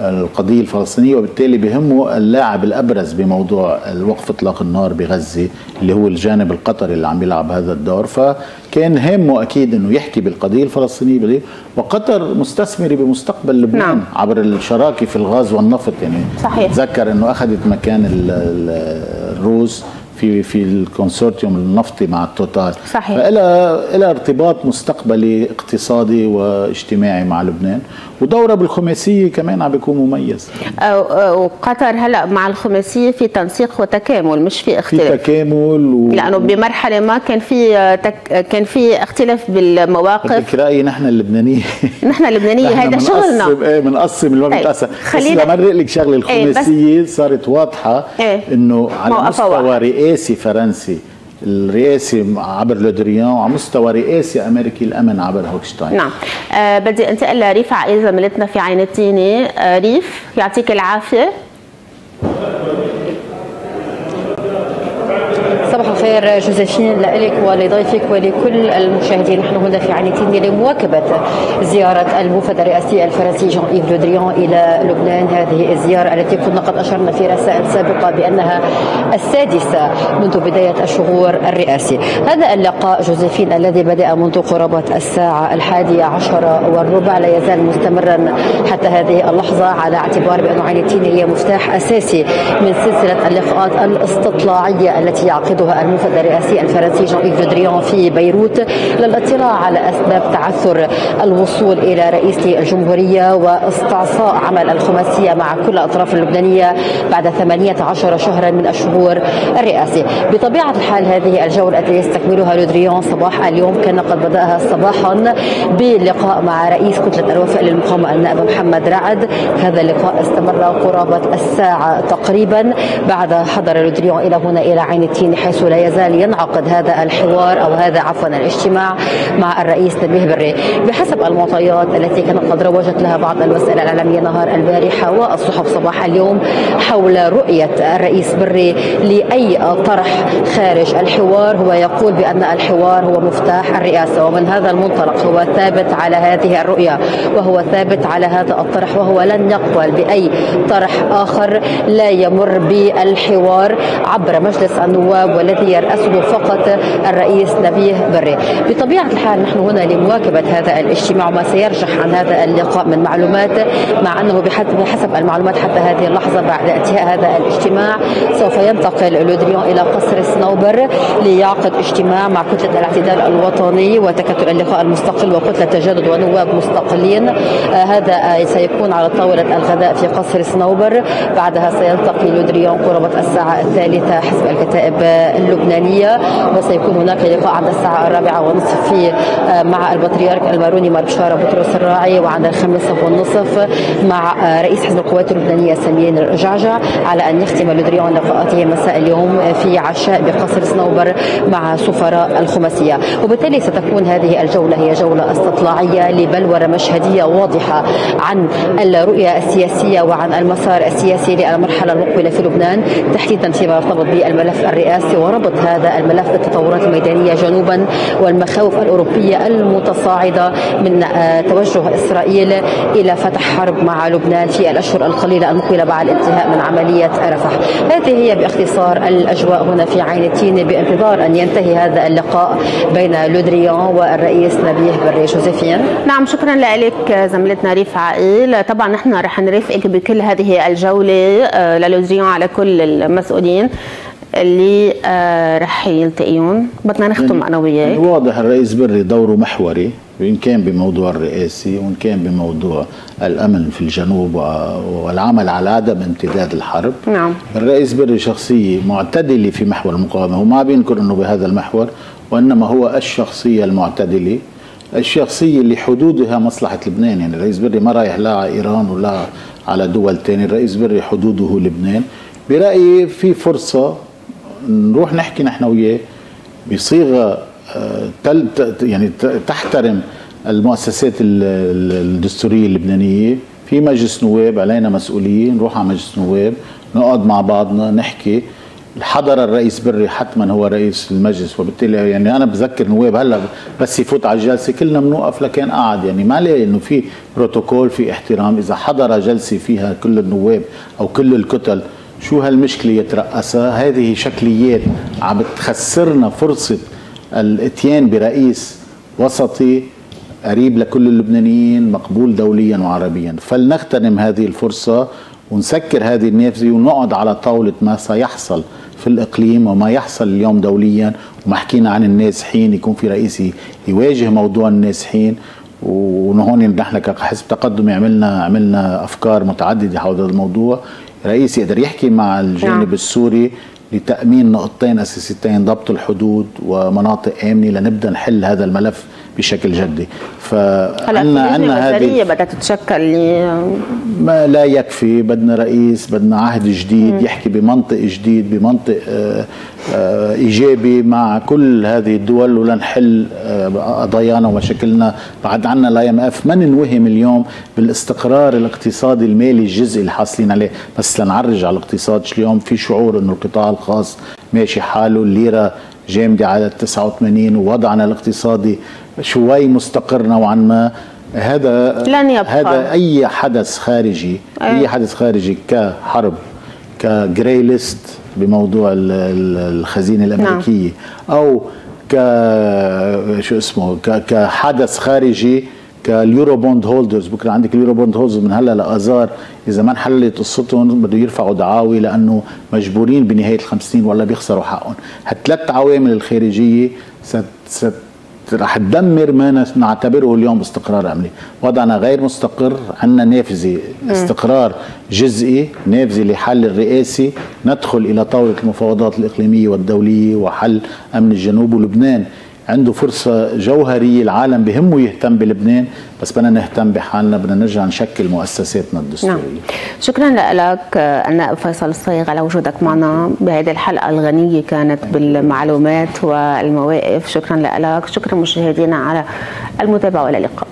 القضية الفلسطينية وبالتالي بهمه اللاعب الأبرز بموضوع وقف إطلاق النار بغزة اللي هو الجانب القطري اللي عم يلعب هذا الدور. فكان هامه أكيد أنه يحكي بالقضية الفلسطينية وقطر مستثمرة بمستقبل لبنان نعم. عبر الشراكة في الغاز والنفط. يعني صحيح. تذكر أنه أخذت مكان الروس في في ال consortium النفطي مع ال Total. صحيح. فإلها إلها ارتباط مستقبلي اقتصادي واجتماعي مع لبنان. ودورها بالخماسية كمان عم بيكون مميز. وقطر هلا مع الخماسية في تنسيق وتكامل مش في اختلاف. في تكامل و... لأنه بمرحلة ما كان في تك... كان في اختلاف بالمواقف. بدك رأيي نحن اللبنانية. نحن اللبنانية هذا شغلنا. إيه بنقسم اللي ما بيتقسم خلينا بمرق لك شغلة الخماسية إيه صارت واضحة إيه. إنه على مستوى رئاسي فرنسي الرئاسي عبر لودريان وعلى مستوى رئاسي أمريكي الأمن عبر هوكشتاين نعم. أه بدي أنتقل لريف عقيل زميلتنا في عين التيني. أه ريف يعطيك العافية صباح الخير جوزيفين لك ولضيفك ولكل المشاهدين. نحن هنا في عنيتين لمواكبة زيارة الموفد الرئاسي الفرنسي جان إيف لودريان إلى لبنان. هذه الزيارة التي كنا قد أشرنا في رسائل سابقة بأنها السادسة منذ بداية الشهور الرئاسي. هذا اللقاء جوزيفين الذي بدأ منذ قرابة الساعة الحادية عشر والربع. لا يزال مستمرا حتى هذه اللحظة على اعتبار بأن عنيتين هي مفتاح أساسي من سلسلة اللقاءات الاستطلاعية التي يعقدها يعقدها الموفد الرئاسي الفرنسي جان إيف دريان في بيروت للاطلاع على أسباب تعثر الوصول إلى رئيس الجمهورية واستعصاء عمل الخماسية مع كل الأطراف اللبنانية بعد 18 شهرا من الشهور الرئاسي. بطبيعة الحال هذه الجولة التي يستكملها لودريان صباح اليوم كان قد بدأها صباحا بلقاء مع رئيس كتلة الوفاء للمقاومة النائب محمد رعد. هذا اللقاء استمر قرابة الساعة تقريبا بعد حضر لودريان إلى هنا إلى عين التين حيث لا يزال يزال ينعقد هذا الحوار أو هذا عفوا الاجتماع مع الرئيس نبيه بري. بحسب المعطيات التي كانت قد روجت لها بعض الوسائل الاعلاميه نهار البارحة والصحف صباح اليوم حول رؤية الرئيس بري لأي طرح خارج الحوار. هو يقول بأن الحوار هو مفتاح الرئاسة ومن هذا المنطلق هو ثابت على هذه الرؤية وهو ثابت على هذا الطرح وهو لن يقبل بأي طرح آخر لا يمر بالحوار عبر مجلس النواب والذي يرأسه فقط الرئيس نبيه بري. بطبيعة الحال نحن هنا لمواكبة هذا الاجتماع وما سيرجح عن هذا اللقاء من معلومات مع أنه بحسب المعلومات حتى هذه اللحظة بعد انتهاء هذا الاجتماع سوف ينتقل لودريون إلى قصر صنوبر ليعقد اجتماع مع كتلة الاعتدال الوطني وتكتل اللقاء المستقل وكتلة تجدد ونواب مستقلين. آه هذا سيكون على طاولة الغداء في قصر صنوبر بعدها سيلتقي لودريون قرابة الساعة الثالثة حسب الكتائب اللبنانية. وسيكون هناك لقاء عند الساعة الرابعة ونصف في مع البطريرك الماروني ماربشارة بطرس الراعي وعند الخامسة والنصف مع رئيس حزب القوات اللبنانية سميين الجعجع على أن يختم لودريون لقاءاته مساء اليوم في عشاء بقصر صنوبر مع سفراء الخماسية. وبالتالي ستكون هذه الجولة هي جولة استطلاعية لبلورة مشهدية واضحة عن الرؤية السياسية وعن المسار السياسي للمرحلة المقبلة في لبنان تحديدا فيما يرتبط بالملف الرئاسي وربط هذا الملف بالتطورات الميدانية جنوبا والمخاوف الأوروبية المتصاعدة من توجه إسرائيل إلى فتح حرب مع لبنان في الأشهر القليلة المقبلة بعد الانتهاء من عملية رفح. هذه هي باختصار الأجواء هنا في عين التين بانتظار أن ينتهي هذا اللقاء بين لودريان والرئيس نبيه بري جوزيفين نعم شكرا لك زميلتنا ريف عائل. طبعا نحن رح نرافقك بكل هذه الجولة للودريان على كل المسؤولين. اللي آه رح يلتقيون بدنا نختم أنا وياك. واضح الرئيس بري دوره محوري وإن كان بموضوع الرئاسي وإن كان بموضوع الأمن في الجنوب والعمل على عدم امتداد الحرب. نعم. الرئيس بري شخصية معتدلة في محور المقاومة. وما بينكر إنه بهذا المحور وإنما هو الشخصية المعتدلة. الشخصية اللي حدودها مصلحة لبنان. يعني الرئيس بري ما رايح لا على إيران ولا على دول ثانية الرئيس بري حدوده لبنان. برأيي في فرصة نروح نحكي نحن وياه بصيغه تل يعني تحترم المؤسسات الدستورية اللبنانية. في مجلس نواب علينا مسؤولية نروح على مجلس نواب نقعد مع بعضنا نحكي. حضر الرئيس بري حتما هو رئيس المجلس وبالتالي يعني أنا بذكر نواب هلأ بس يفوت على الجلسة كلنا بنوقف لكان قاعد. يعني ما ليه إنه في بروتوكول في احترام. إذا حضر جلسة فيها كل النواب أو كل الكتل شو هالمشكلة يترأسها؟ هذه شكليات عم بتخسرنا فرصة الاتيان برئيس وسطي قريب لكل اللبنانيين مقبول دوليا وعربيا. فلنغتنم هذه الفرصة ونسكر هذه النافذة ونقعد على طاولة ما سيحصل في الإقليم وما يحصل اليوم دوليا. وما حكينا عن النازحين يكون في رئيس يواجه موضوع النازحين. وهون نحن كحزب تقدمي عملنا عملنا أفكار متعددة حول هذا الموضوع. رئيس يقدر يحكي مع الجانب نعم. السوري لتأمين نقطتين أساسيتين ضبط الحدود ومناطق آمنة لنبدأ نحل هذا الملف بشكل جدي. فعندنا عندنا هذه بدها تتشكل ما لا يكفي. بدنا رئيس بدنا عهد جديد م. يحكي بمنطق جديد بمنطق آآ آآ إيجابي مع كل هذه الدول ولنحل قضايانا ومشاكلنا. بعد عنا ال IMF. ما ننوهم اليوم بالاستقرار الاقتصادي المالي الجزئي اللي حاصلين عليه؟ بس لنعرج على الاقتصاد. اليوم في شعور إنه القطاع الخاص ماشي حاله؟ الليرة جامدة على 89 ووضعنا الاقتصادي شوي مستقر نوعا ما هذا لن يبقى. هذا أي حدث خارجي أي حدث خارجي كحرب ك gray list بموضوع الخزينة الأمريكية نعم. أو ك شو اسمه كحدث خارجي كال Eurobond holders بكرة عندك ال Eurobond holders من هلا لآذار إذا ما انحلت قصتهم بده يرفعوا دعاوي لأنه مجبورين بنهاية الخمس سنين ولا بيخسروا حقهم هالثلاث عوامل الخارجية ست, ست رح تدمر ما نعتبره اليوم استقرار امني وضعنا غير مستقر عندنا نافذة استقرار جزئي نافذة لحل الرئاسي ندخل إلى طاولة المفاوضات الإقليمية والدولية وحل أمن الجنوب ولبنان. عنده فرصة جوهرية العالم بهمه يهتم بلبنان بس بدنا نهتم بحالنا بدنا نرجع نشكل مؤسساتنا الدستورية. نعم. شكرا لك النائب فيصل الصيغ على وجودك معنا بهذه الحلقة الغنية كانت بالمعلومات والمواقف. شكرا لك شكرا مشاهدينا على المتابعة وإلى اللقاء.